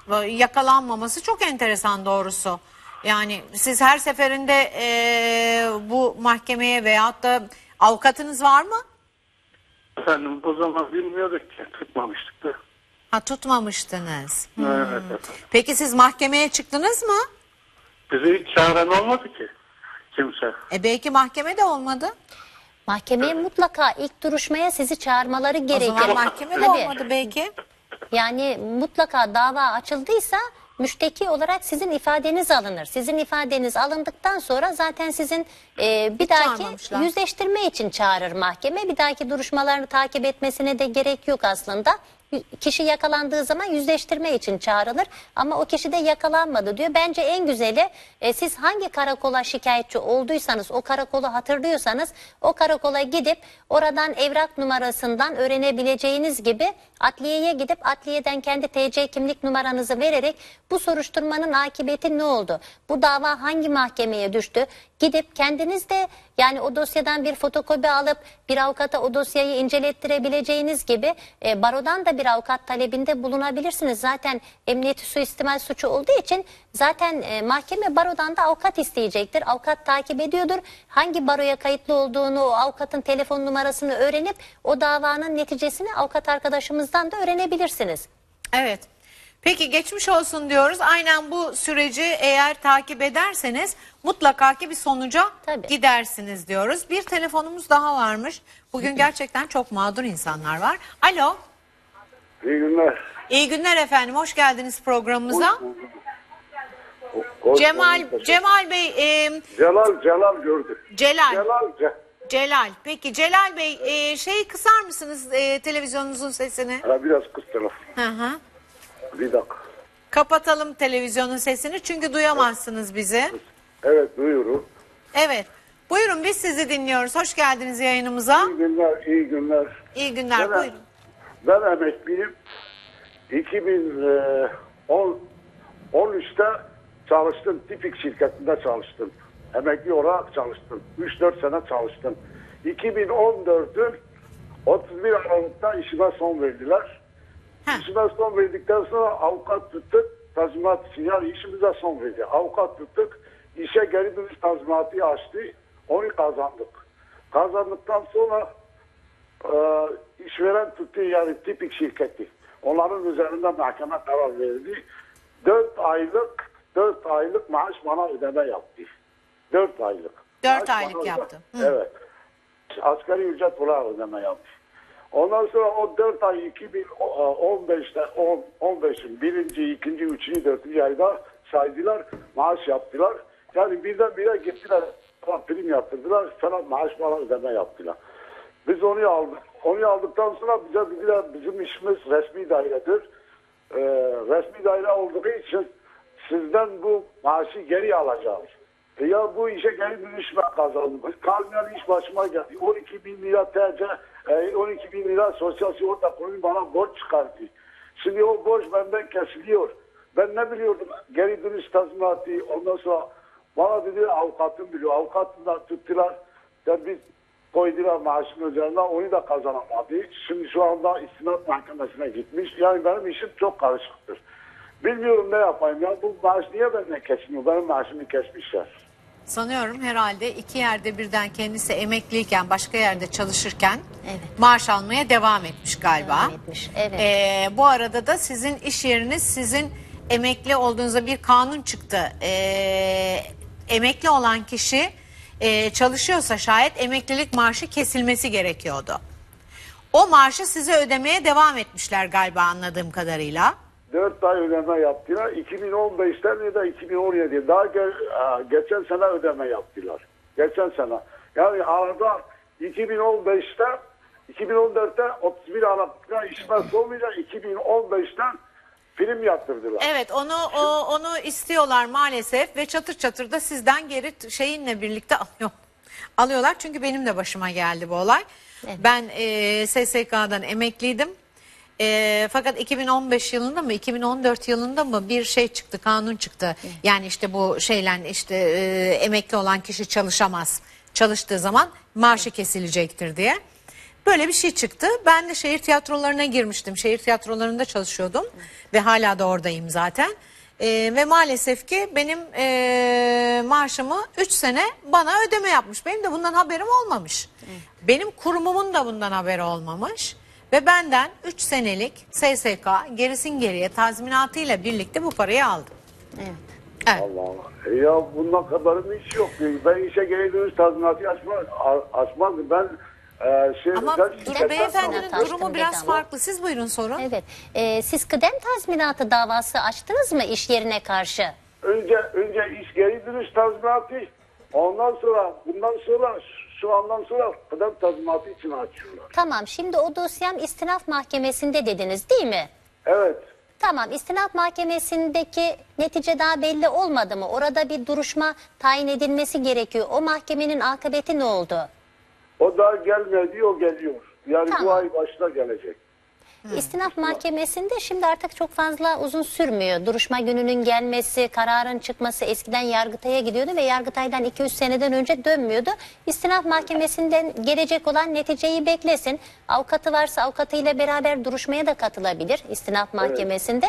Evet. yakalanmaması çok enteresan doğrusu. Yani siz her seferinde e, bu mahkemeye veyahut da avukatınız var mı? Efendim o zaman bilmiyorduk ki tutmamıştık da. Ha tutmamıştınız. Hmm. Evet efendim. Peki siz mahkemeye çıktınız mı? Bizi hiç çağıran olmadı ki kimse. E belki mahkeme de olmadı. Mahkemeye mutlaka ilk duruşmaya sizi çağırmaları O gerekiyor. zaman mahkeme de Tabii. olmadı belki. Yani mutlaka dava açıldıysa müşteki olarak sizin ifadeniz alınır. Sizin ifadeniz alındıktan sonra zaten sizin e, bir dahaki yüzleştirme için çağırır mahkeme. Bir dahaki duruşmalarını takip etmesine de gerek yok aslında. Kişi yakalandığı zaman yüzleştirme için çağrılır ama o kişi de yakalanmadı diyor. Bence en güzeli e, siz hangi karakola şikayetçi olduysanız o karakolu hatırlıyorsanız o karakola gidip oradan evrak numarasından öğrenebileceğiniz gibi adliyeye gidip adliyeden kendi TC kimlik numaranızı vererek bu soruşturmanın akıbeti ne oldu? Bu dava hangi mahkemeye düştü? Gidip kendiniz de yani o dosyadan bir fotokopi alıp bir avukata o dosyayı incelettirebileceğiniz gibi e, barodan da bir avukat talebinde bulunabilirsiniz. Zaten emniyeti suistimal suçu olduğu için zaten e, mahkeme barodan da avukat isteyecektir. Avukat takip ediyordur. Hangi baroya kayıtlı olduğunu, o avukatın telefon numarasını öğrenip o davanın neticesini avukat arkadaşımızdan da öğrenebilirsiniz. Evet. Peki geçmiş olsun diyoruz. Aynen bu süreci eğer takip ederseniz mutlaka ki bir sonuca Tabii. gidersiniz diyoruz. Bir telefonumuz daha varmış. Bugün gerçekten çok mağdur insanlar var. Alo. İyi günler. İyi günler efendim. Hoş geldiniz programımıza. Hoş Cemal bulduk. Cemal Bey, e, Celal Celal gördük. Celal. Celal Ce- Celal. Peki Celal Bey, e, şeyi kısar mısınız e, televizyonunuzun sesini? Ha, biraz telefon. Hı hı. Bir dakika. Kapatalım televizyonun sesini çünkü duyamazsınız bizi. Evet duyuyorum. Evet. Buyurun biz sizi dinliyoruz. Hoş geldiniz yayınımıza. İyi günler, iyi günler. İyi günler. Evet. Buyurun. Ben emekliyim. 2013'te çalıştım. Tipik şirketinde çalıştım. Emekli olarak çalıştım. 3-4 sene çalıştım. 2014'ün 31 Aralık'ta işime son verdiler. İşime son verdikten sonra avukat tuttuk. Tazminat için yani işimize son verdi. Avukat tuttuk. İşe geri dönüş tazminatı açtı. Onu kazandık. Kazandıktan sonra e, işveren tuttu yani tipik şirketi. Onların üzerinde mahkeme karar verdi. 4 aylık 4 aylık maaş bana ödeme yaptı. 4 aylık. Dört Maaş aylık yaptı. Evet. Asgari ücret olarak ödeme yapmış. Ondan sonra o 4 ay 2015'te 10, 15'in birinci, ikinci, üçüncü, dördüncü ayda saydılar, maaş yaptılar. Yani birdenbire gittiler, falan prim yaptırdılar, falan maaş bana ödeme yaptılar. Biz onu aldık. Onu aldıktan sonra bize dediler bizim işimiz resmi dairedir. Ee, resmi daire olduğu için sizden bu maaşı geri alacağız. E ya bu işe geri dönüşme kazandım. Kalmayan iş başıma geldi. 12 bin lira e, 12 bin lira sosyal sigorta kurumu bana borç çıkarttı. Şimdi o borç benden kesiliyor. Ben ne biliyordum? Geri dönüş tazminatı ondan sonra bana dedi avukatım biliyor. Avukatım da tuttular. Ya biz koydular maaşın üzerine onu da kazanamadı. Şimdi şu anda istinat mahkemesine gitmiş. Yani benim işim çok karışıktır. Bilmiyorum ne yapayım ya bu maaş niye benden kesmiyor? Benim maaşımı kesmişler. Sanıyorum herhalde iki yerde birden kendisi emekliyken başka yerde çalışırken Evet. maaş almaya devam etmiş galiba. Devam etmiş, evet. Ee, bu arada da sizin iş yeriniz sizin emekli olduğunuzda bir kanun çıktı. Ee, emekli olan kişi e, çalışıyorsa şayet emeklilik maaşı kesilmesi gerekiyordu. O maaşı size ödemeye devam etmişler galiba anladığım kadarıyla. 4 ay ödeme yaptılar. 2015'ten ya da 2017'de daha ge- geçen sene ödeme yaptılar. Geçen sene. Yani arada 2015'te 2014'te 31 Aralık'ta işime sonuyla 2015'ten film yaptırdılar. Evet onu o, onu istiyorlar maalesef ve çatır çatır da sizden geri şeyinle birlikte alıyor. Alıyorlar çünkü benim de başıma geldi bu olay. Ben e, SSK'dan emekliydim. E, fakat 2015 yılında mı 2014 yılında mı bir şey çıktı kanun çıktı. Yani işte bu şeyle işte e, emekli olan kişi çalışamaz. Çalıştığı zaman maaşı kesilecektir diye. Böyle bir şey çıktı. Ben de şehir tiyatrolarına girmiştim. Şehir tiyatrolarında çalışıyordum ve hala da oradayım zaten. Ee, ve maalesef ki benim ee, maaşımı 3 sene bana ödeme yapmış. Benim de bundan haberim olmamış. Benim kurumumun da bundan haberi olmamış. Ve benden 3 senelik SSK gerisin geriye tazminatıyla birlikte bu parayı aldım. Evet. Evet. Allah Allah. E ya bundan haberim hiç yok. Ben işe geri dönüş tazminatı açmaz, a- açmazdım. Ben e, şey, Ama ben dur, beyefendinin sonra taştım durumu biraz ama. farklı. Siz buyurun sorun. Evet. Ee, siz kıdem tazminatı davası açtınız mı iş yerine karşı? Önce önce iş geri dönüş tazminatı ondan sonra bundan sonra şu andan sonra kıdem tazminatı için açıyorlar. Tamam şimdi o dosyam istinaf mahkemesinde dediniz değil mi? Evet. Tamam istinaf mahkemesindeki netice daha belli olmadı mı? Orada bir duruşma tayin edilmesi gerekiyor. O mahkemenin akıbeti ne oldu? O da gelmedi o geliyor. Yani bu Tamam. ay başta gelecek. İstinaf mahkemesinde şimdi artık çok fazla uzun sürmüyor. Duruşma gününün gelmesi, kararın çıkması eskiden Yargıtay'a gidiyordu ve Yargıtay'dan 2-3 seneden önce dönmüyordu. İstinaf mahkemesinden gelecek olan neticeyi beklesin. Avukatı varsa avukatıyla beraber duruşmaya da katılabilir istinaf mahkemesinde.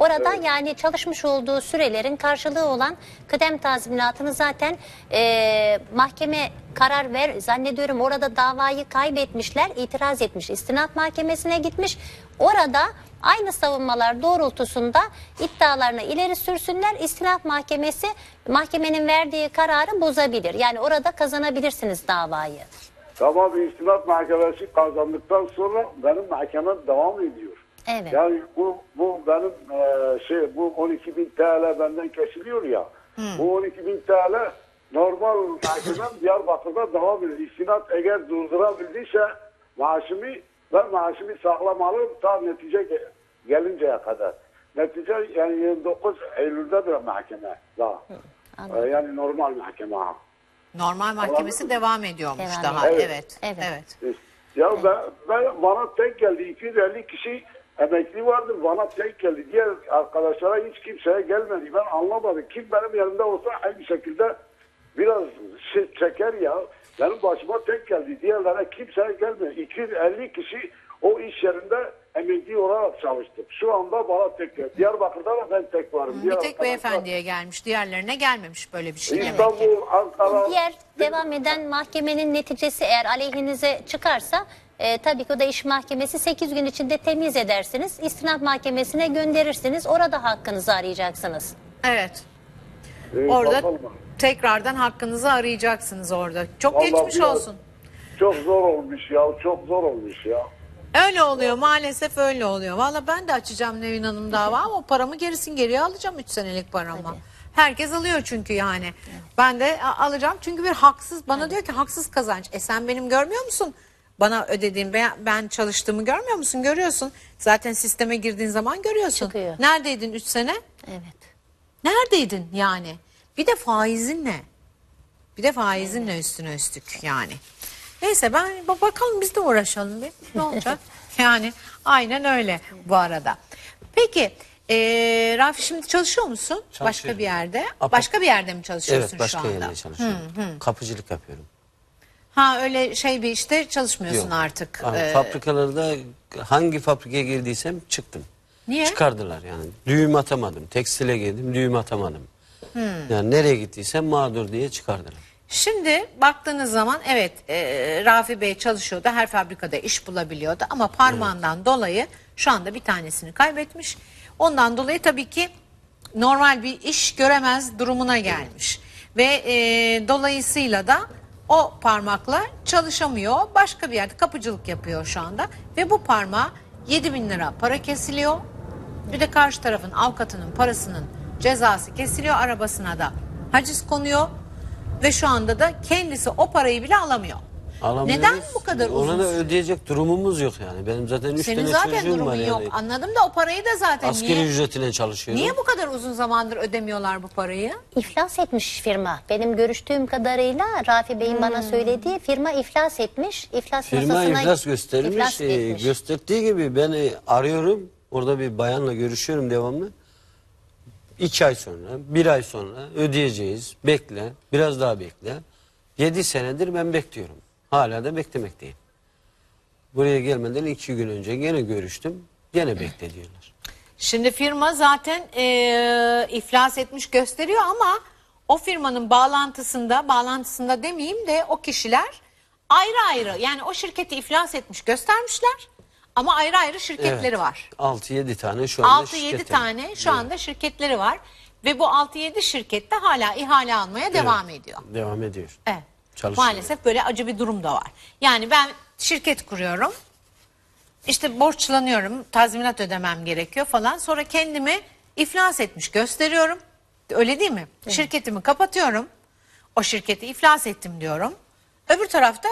Orada yani çalışmış olduğu sürelerin karşılığı olan kıdem tazminatını zaten eee, mahkeme karar ver zannediyorum orada davayı kaybetmişler itiraz etmiş. İstinaf mahkemesine gitmiş. Orada aynı savunmalar doğrultusunda iddialarını ileri sürsünler. İstinaf mahkemesi mahkemenin verdiği kararı bozabilir. Yani orada kazanabilirsiniz davayı. Tamam istinaf mahkemesi kazandıktan sonra benim mahkemem devam ediyor. Evet. Yani bu bu benim e, şey bu 12 bin TL benden kesiliyor ya. Bu 12 bin TL normal mahkemem Diyarbakır'da devam ediyor. İstinaf eğer durdurabildiyse maaşımı ben maaşımı saklamalı ta netice ge- gelinceye kadar. Netice yani 29 Eylül'de bir mahkeme daha. E, yani normal mahkeme. Normal mahkemesi devam ediyormuş Devam daha. ediyor. Evet. Evet. evet. Ya ben, ben bana tek geldi 250 kişi emekli vardı bana tek geldi. Diğer arkadaşlara hiç kimseye gelmedi. Ben anlamadım. Kim benim yanımda olsa aynı şekilde biraz şey çeker ya. Benim başıma tek geldi. Diğerlerine kimseye gelmedi. 250 kişi o iş yerinde emekli olarak çalıştık. Şu anda bana tek geldi. Diyarbakır'da da ben tek varım. Bir Diğer tek beyefendiye gelmiş. Diğerlerine gelmemiş böyle bir şey. demek ki. İstanbul, Ankara. Diğer devam eden mahkemenin neticesi eğer aleyhinize çıkarsa e, tabii ki o da iş mahkemesi 8 gün içinde temiz edersiniz. İstinaf mahkemesine gönderirsiniz. Orada hakkınızı arayacaksınız. Evet. Ee, Orada bakalım. tekrardan hakkınızı arayacaksınız orada. Çok Vallahi geçmiş biraz- olsun. Çok zor olmuş ya. Çok zor olmuş ya. Öyle oluyor maalesef öyle oluyor. Valla ben de açacağım Nevin Hanım dava ama o paramı gerisin geriye alacağım 3 senelik paramı. Herkes alıyor çünkü yani. Ben de a- alacağım çünkü bir haksız bana diyor ki haksız kazanç. E sen benim görmüyor musun? Bana ödediğim ben, ben çalıştığımı görmüyor musun? Görüyorsun. Zaten sisteme girdiğin zaman görüyorsun. Çıkıyor. Neredeydin 3 sene? Evet. Neredeydin yani? Bir de faizin ne? Bir de faizin ne üstüne üstlük yani. Neyse ben ba- bakalım biz de uğraşalım bir. Ne olacak? yani aynen öyle bu arada. Peki eee Rafi şimdi çalışıyor musun? Başka bir yerde. Apa- Başka bir yerde mi çalışıyorsun Evet başka şu anda? yerde çalışıyorum. Kapıcılık yapıyorum. Ha öyle şey bir işte çalışmıyorsun Yok. artık. Yani Ee, fabrikalarda hangi fabrikaya girdiysem çıktım. Niye? Çıkardılar yani. Düğüm atamadım. Tekstile girdim düğüm atamadım. Hmm. Yani nereye gittiysem mağdur diye çıkardılar. Şimdi baktığınız zaman evet e, Rafi Bey çalışıyordu. Her fabrikada iş bulabiliyordu. Ama parmağından dolayı şu anda bir tanesini kaybetmiş. Ondan dolayı tabii ki normal bir iş göremez durumuna gelmiş. Ve e, dolayısıyla da o parmakla çalışamıyor. Başka bir yerde kapıcılık yapıyor şu anda. Ve bu parmağa 7 bin lira para kesiliyor. Bir de karşı tarafın avukatının parasının cezası kesiliyor. Arabasına da haciz konuyor. Ve şu anda da kendisi o parayı bile alamıyor. Alamıyoruz. Neden bu kadar uzun Ona da süre? ödeyecek durumumuz yok yani. Benim zaten üç Senin tane zaten çocuğum durumun var yok. yani. Anladım da o parayı da zaten Asgari niye, ücretine çalışıyorum. niye bu kadar uzun zamandır ödemiyorlar bu parayı? İflas etmiş firma. Benim görüştüğüm kadarıyla Rafi Bey'in bana söylediği firma iflas etmiş. İflas Firma masasına iflas göstermiş. iflas Ee, etmiş. gösterdiği gibi beni arıyorum. Orada bir bayanla görüşüyorum devamlı. İki ay sonra, bir ay sonra ödeyeceğiz. Bekle, biraz daha bekle. Yedi senedir ben bekliyorum. Hala da beklemekteyim. Buraya gelmeden iki gün önce gene görüştüm. Gene bekle diyorlar. Şimdi firma zaten e, iflas etmiş gösteriyor ama o firmanın bağlantısında, bağlantısında demeyeyim de o kişiler ayrı ayrı yani o şirketi iflas etmiş göstermişler ama ayrı ayrı şirketleri Evet. var. 6-7 tane şu anda 6-7 şirket tane şu anda şirketleri var ve bu 6-7 şirkette hala ihale almaya devam ediyor. Devam ediyor. Evet. Çalışıyor. Maalesef böyle acı bir durum da var. Yani ben şirket kuruyorum. İşte borçlanıyorum, tazminat ödemem gerekiyor falan. Sonra kendimi iflas etmiş gösteriyorum. Öyle değil mi? Şirketimi kapatıyorum. O şirketi iflas ettim diyorum. Öbür tarafta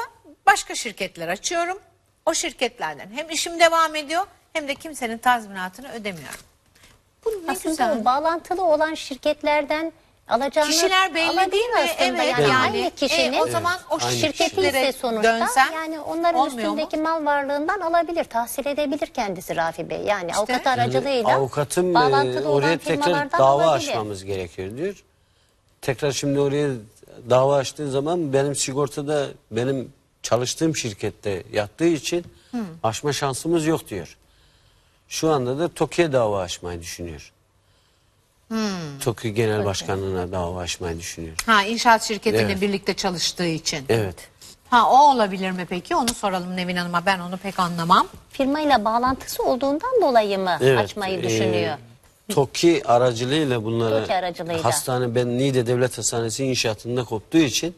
başka şirketler açıyorum. O şirketlerden hem işim devam ediyor hem de kimsenin tazminatını ödemiyorum. Bu ne Aslında güzel. o bağlantılı olan şirketlerden alacağınız Kişiler belli alabilir değil mi? aslında. Evet, yani, yani, aynı kişinin e, o zaman o aynı şirketi ise sonuçta dönsem yani onların olmuyor mu? üstündeki mal varlığından alabilir, tahsil edebilir kendisi Rafi Bey. Yani avukat aracılığıyla avukatım e, bağlantılı olan oraya tekrar firmalardan dava alabilir. açmamız gerekiyor diyor. Tekrar şimdi oraya dava açtığın zaman benim sigortada benim çalıştığım şirkette yattığı için açma şansımız yok diyor. Şu anda da TOKİ'ye dava açmayı düşünüyor. TOKİ Genel Başkanlığı'na dava açmayı düşünüyor. Ha inşaat şirketiyle Evet. birlikte çalıştığı için. Evet. Ha o olabilir mi peki? Onu soralım Nevin Hanım'a. Ben onu pek anlamam. Firmayla bağlantısı olduğundan dolayı mı Evet, açmayı e, düşünüyor? TOKİ aracılığıyla bunlara TOKİ aracılığıyla. hastane ben Niğde Devlet Hastanesi inşaatında koptuğu için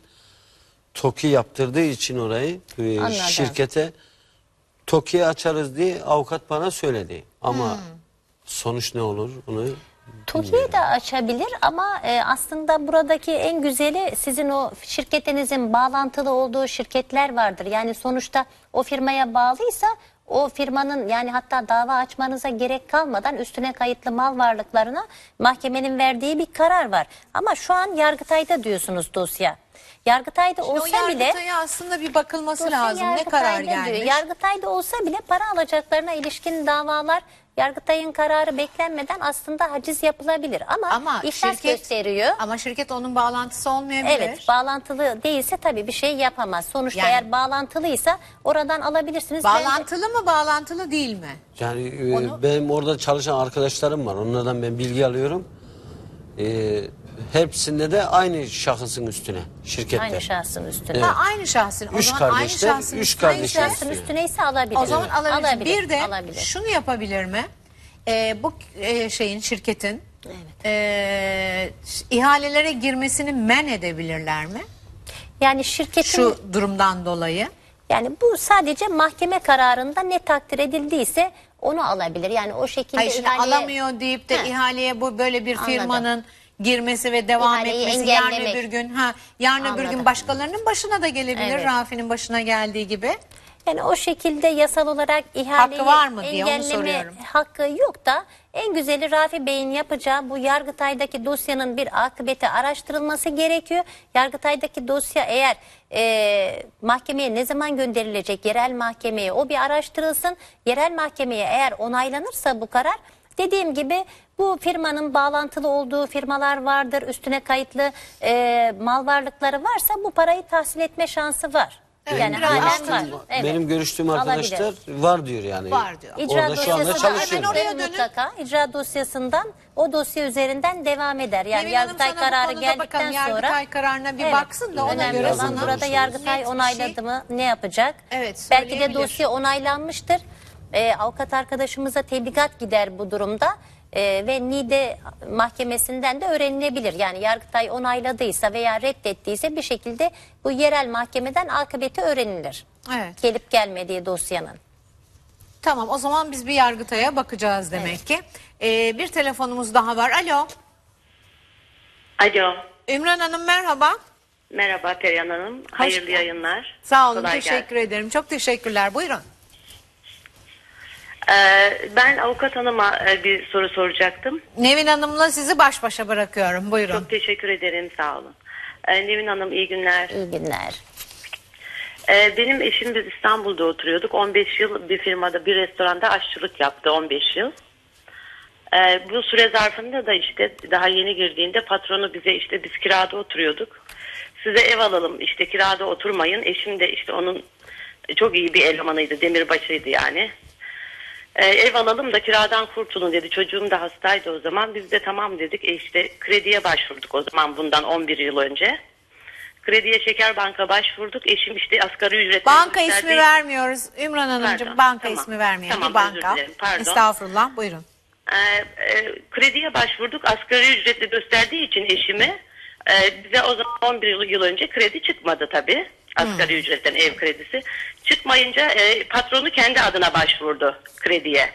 TOKİ yaptırdığı için orayı e, Anladım. şirkete TOKİ'yi açarız diye avukat bana söyledi. Ama Hmm. sonuç ne olur onu TOKİ'yi de açabilir ama e, aslında buradaki en güzeli sizin o şirketinizin bağlantılı olduğu şirketler vardır. Yani sonuçta o firmaya bağlıysa o firmanın yani hatta dava açmanıza gerek kalmadan üstüne kayıtlı mal varlıklarına mahkemenin verdiği bir karar var. Ama şu an Yargıtay'da diyorsunuz dosya. Yargıtay'da Şimdi olsa o bile Yargıtay'a aslında bir bakılması lazım. Ne karar Yargıtay'da diyor. gelmiş? Yargıtay'da olsa bile para alacaklarına ilişkin davalar Yargıtay'ın kararı beklenmeden aslında haciz yapılabilir. Ama, ama iflas şirket gösteriyor. Ama şirket onun bağlantısı olmayabilir. Evet bağlantılı değilse tabii bir şey yapamaz. Sonuçta Yani- eğer bağlantılıysa oradan alabilirsiniz. Bence- Bağlantılı mı bağlantılı değil mi? yani e, benim orada çalışan arkadaşlarım var. Onlardan ben bilgi alıyorum. E, hepsinde de aynı şahısın üstüne şirkette. Aynı şahsın üstüne. Evet. Ha, aynı şahsın. O Üç zaman aynı kardeşler, şahsın üç üstüne kardeşler ise- Şahsın üstüne ise alabilir. O zaman alabilir. Alabilir, Bir de alabilir. şunu yapabilir mi? Ee, bu e, şeyin şirketin e, ihalelere girmesini men edebilirler mi? Yani şirketin Şu durumdan dolayı. yani bu sadece mahkeme kararında ne takdir edildiyse onu alabilir. Yani o şekilde Hayır şimdi ihaleye- alamıyor deyip de Ha. ihaleye bu böyle bir Anladım. firmanın girmesi ve devam İhaleyi etmesi yarın engellemek. öbür gün ha yarın öbür gün başkalarının başına da gelebilir Evet. Rafi'nin başına geldiği gibi. Yani o şekilde yasal olarak ihaleyi Hakkı var mı diye onu engelleme soruyorum. hakkı yok da en güzeli Rafi Bey'in yapacağı bu Yargıtay'daki dosyanın bir akıbeti araştırılması gerekiyor. Yargıtay'daki dosya eğer e, mahkemeye ne zaman gönderilecek yerel mahkemeye o bir araştırılsın. Yerel mahkemeye eğer onaylanırsa bu karar dediğim gibi bu firmanın bağlantılı olduğu firmalar vardır. Üstüne kayıtlı e, mal varlıkları varsa bu parayı tahsil etme şansı var. yani biraz halen var. Evet. Benim görüştüğüm Alabilir. arkadaşlar var diyor yani. Var diyor. İcra Orada şu anda çalışıyor. Hemen oraya dönün. mutlaka. İcra dosyasından o dosya üzerinden devam eder. Yani Nevin Hanım Yargıtay sana bu kararı konuda geldikten bakalım. sonra Yargıtay kararına bir Evet. baksın da ona Önemli göre olan sana burada net Yargıtay bir onayladı şey- mı ne yapacak? Evet, Belki de söyleyebilir. dosya onaylanmıştır. Ee, avukat arkadaşımıza tebligat gider bu durumda. Ee, ve NİDE mahkemesinden de öğrenilebilir. Yani Yargıtay onayladıysa veya reddettiyse bir şekilde bu yerel mahkemeden akıbeti öğrenilir. Evet. Gelip gelmediği dosyanın. Tamam o zaman biz bir Yargıtay'a bakacağız demek ki. Ee, bir telefonumuz daha var. Alo. Alo. Ümran Hanım merhaba. Merhaba Perihan Hanım. Hayırlı yayınlar. Sağ olun Kolay teşekkür gelsin. ederim. Çok teşekkürler. Buyurun. Ee, ben avukat hanıma e, bir soru soracaktım. Nevin Hanım'la sizi baş başa bırakıyorum. Buyurun. Çok teşekkür ederim. Sağ olun. Ee, Nevin Hanım iyi günler. İyi günler. Ee, benim eşim biz İstanbul'da oturuyorduk. 15 yıl bir firmada bir restoranda aşçılık yaptı 15 yıl. Bu süre zarfında da işte daha yeni girdiğinde patronu bize işte biz kirada oturuyorduk. Size ev alalım işte kirada oturmayın. Eşim de işte onun çok iyi bir elemanıydı demirbaşıydı yani. E, ev alalım da kiradan kurtulun dedi. Çocuğum da hastaydı o zaman. Biz de tamam dedik. E işte krediye başvurduk o zaman bundan 11 yıl önce. Krediye Şeker Banka başvurduk. Eşim işte asgari ücret. Banka ismi vermiyoruz. Ümran Hanımcığım Pardon, banka tamam. ismi vermeyen Tamam, bir banka. pardon. Estağfurullah buyurun. Ee, e, krediye başvurduk. Asgari ücretli gösterdiği için eşimi e, bize o zaman 11 yıl, yıl önce kredi çıkmadı tabii. Asgari ücretten ev kredisi. Çıkmayınca e, patronu kendi adına başvurdu krediye.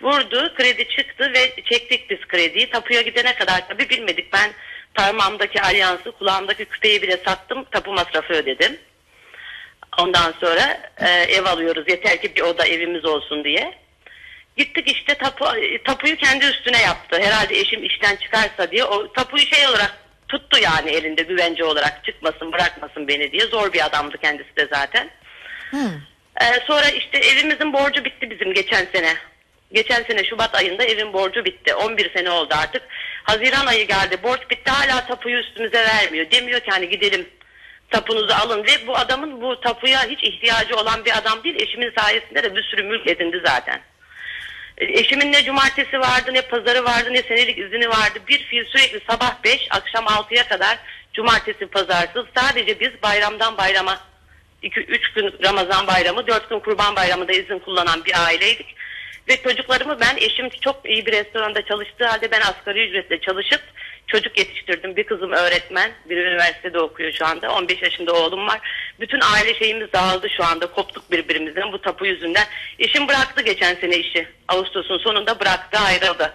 Vurdu, kredi çıktı ve çektik biz krediyi. Tapuya gidene kadar tabii bilmedik. Ben parmağımdaki alyansı, kulağımdaki küpeyi bile sattım. Tapu masrafı ödedim. Ondan sonra e, ev alıyoruz. Yeter ki bir oda evimiz olsun diye. Gittik işte tapu, tapuyu kendi üstüne yaptı. Herhalde eşim işten çıkarsa diye. O tapuyu şey olarak tuttu yani elinde güvence olarak çıkmasın bırakmasın beni diye. Zor bir adamdı kendisi de zaten. Ee, sonra işte evimizin borcu bitti bizim geçen sene. Geçen sene Şubat ayında evin borcu bitti. 11 sene oldu artık. Haziran ayı geldi. Borç bitti hala tapuyu üstümüze vermiyor. Demiyor ki hani gidelim tapunuzu alın ve bu adamın bu tapuya hiç ihtiyacı olan bir adam değil. Eşimin sayesinde de bir sürü mülk edindi zaten. Eşimin ne cumartesi vardı ne pazarı vardı ne senelik izini vardı. Bir fiil sürekli sabah 5 akşam 6'ya kadar cumartesi pazarsız sadece biz bayramdan bayrama 2-3 gün Ramazan bayramı 4 gün kurban bayramında izin kullanan bir aileydik. Ve çocuklarımı ben eşim çok iyi bir restoranda çalıştığı halde ben asgari ücretle çalışıp çocuk yetiştirdim. Bir kızım öğretmen, bir üniversitede okuyor şu anda. 15 yaşında oğlum var. Bütün aile şeyimiz dağıldı şu anda. Koptuk birbirimizden bu tapu yüzünden. Eşim bıraktı geçen sene işi. Ağustos'un sonunda bıraktı, ayrıldı.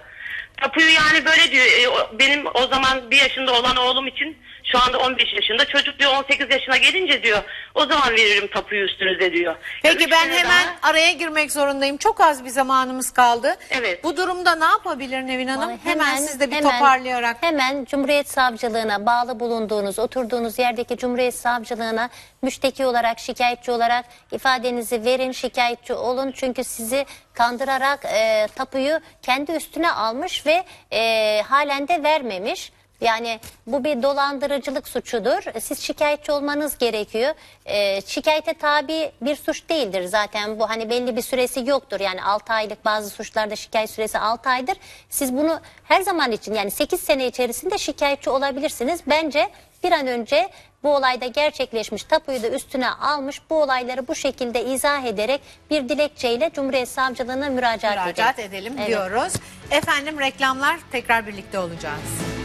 Tapuyu yani böyle diyor. e, benim o zaman bir yaşında olan oğlum için şu anda 15 yaşında. Çocuk diyor 18 yaşına gelince diyor. O zaman veririm tapuyu üstünüze diyor. Peki ben hemen daha- araya girmek zorundayım. Çok az bir zamanımız kaldı. Evet. Bu durumda ne yapabilir Nevin Hanım? Vallahi hemen, siz de bir hemen- toparlayarak. Hemen Cumhuriyet Savcılığına bağlı bulunduğunuz, oturduğunuz yerdeki Cumhuriyet Savcılığına müşteki olarak, şikayetçi olarak ifadenizi verin, şikayetçi olun. Çünkü sizi kandırarak e, tapuyu kendi üstüne almış ve e, halen de vermemiş. Yani bu bir dolandırıcılık suçudur. Siz şikayetçi olmanız gerekiyor. Ee, şikayete tabi bir suç değildir zaten bu hani belli bir süresi yoktur. Yani 6 aylık bazı suçlarda şikayet süresi 6 aydır. Siz bunu her zaman için yani 8 sene içerisinde şikayetçi olabilirsiniz. Bence bir an önce bu olayda gerçekleşmiş tapuyu da üstüne almış bu olayları bu şekilde izah ederek bir dilekçeyle Cumhuriyet Savcılığına müracaat, müracaat edelim. edelim Evet. diyoruz. Efendim reklamlar tekrar birlikte olacağız.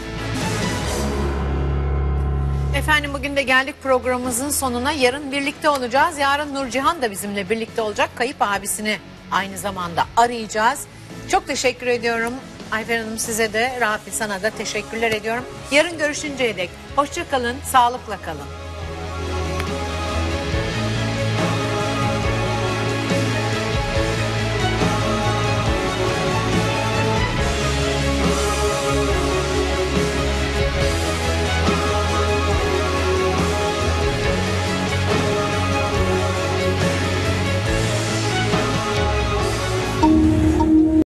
Efendim bugün de geldik programımızın sonuna. Yarın birlikte olacağız. Yarın Nurcihan da bizimle birlikte olacak. Kayıp abisini aynı zamanda arayacağız. Çok teşekkür ediyorum. Ayfer Hanım size de Rafi sana da teşekkürler ediyorum. Yarın görüşünceye dek hoşça kalın, sağlıkla kalın.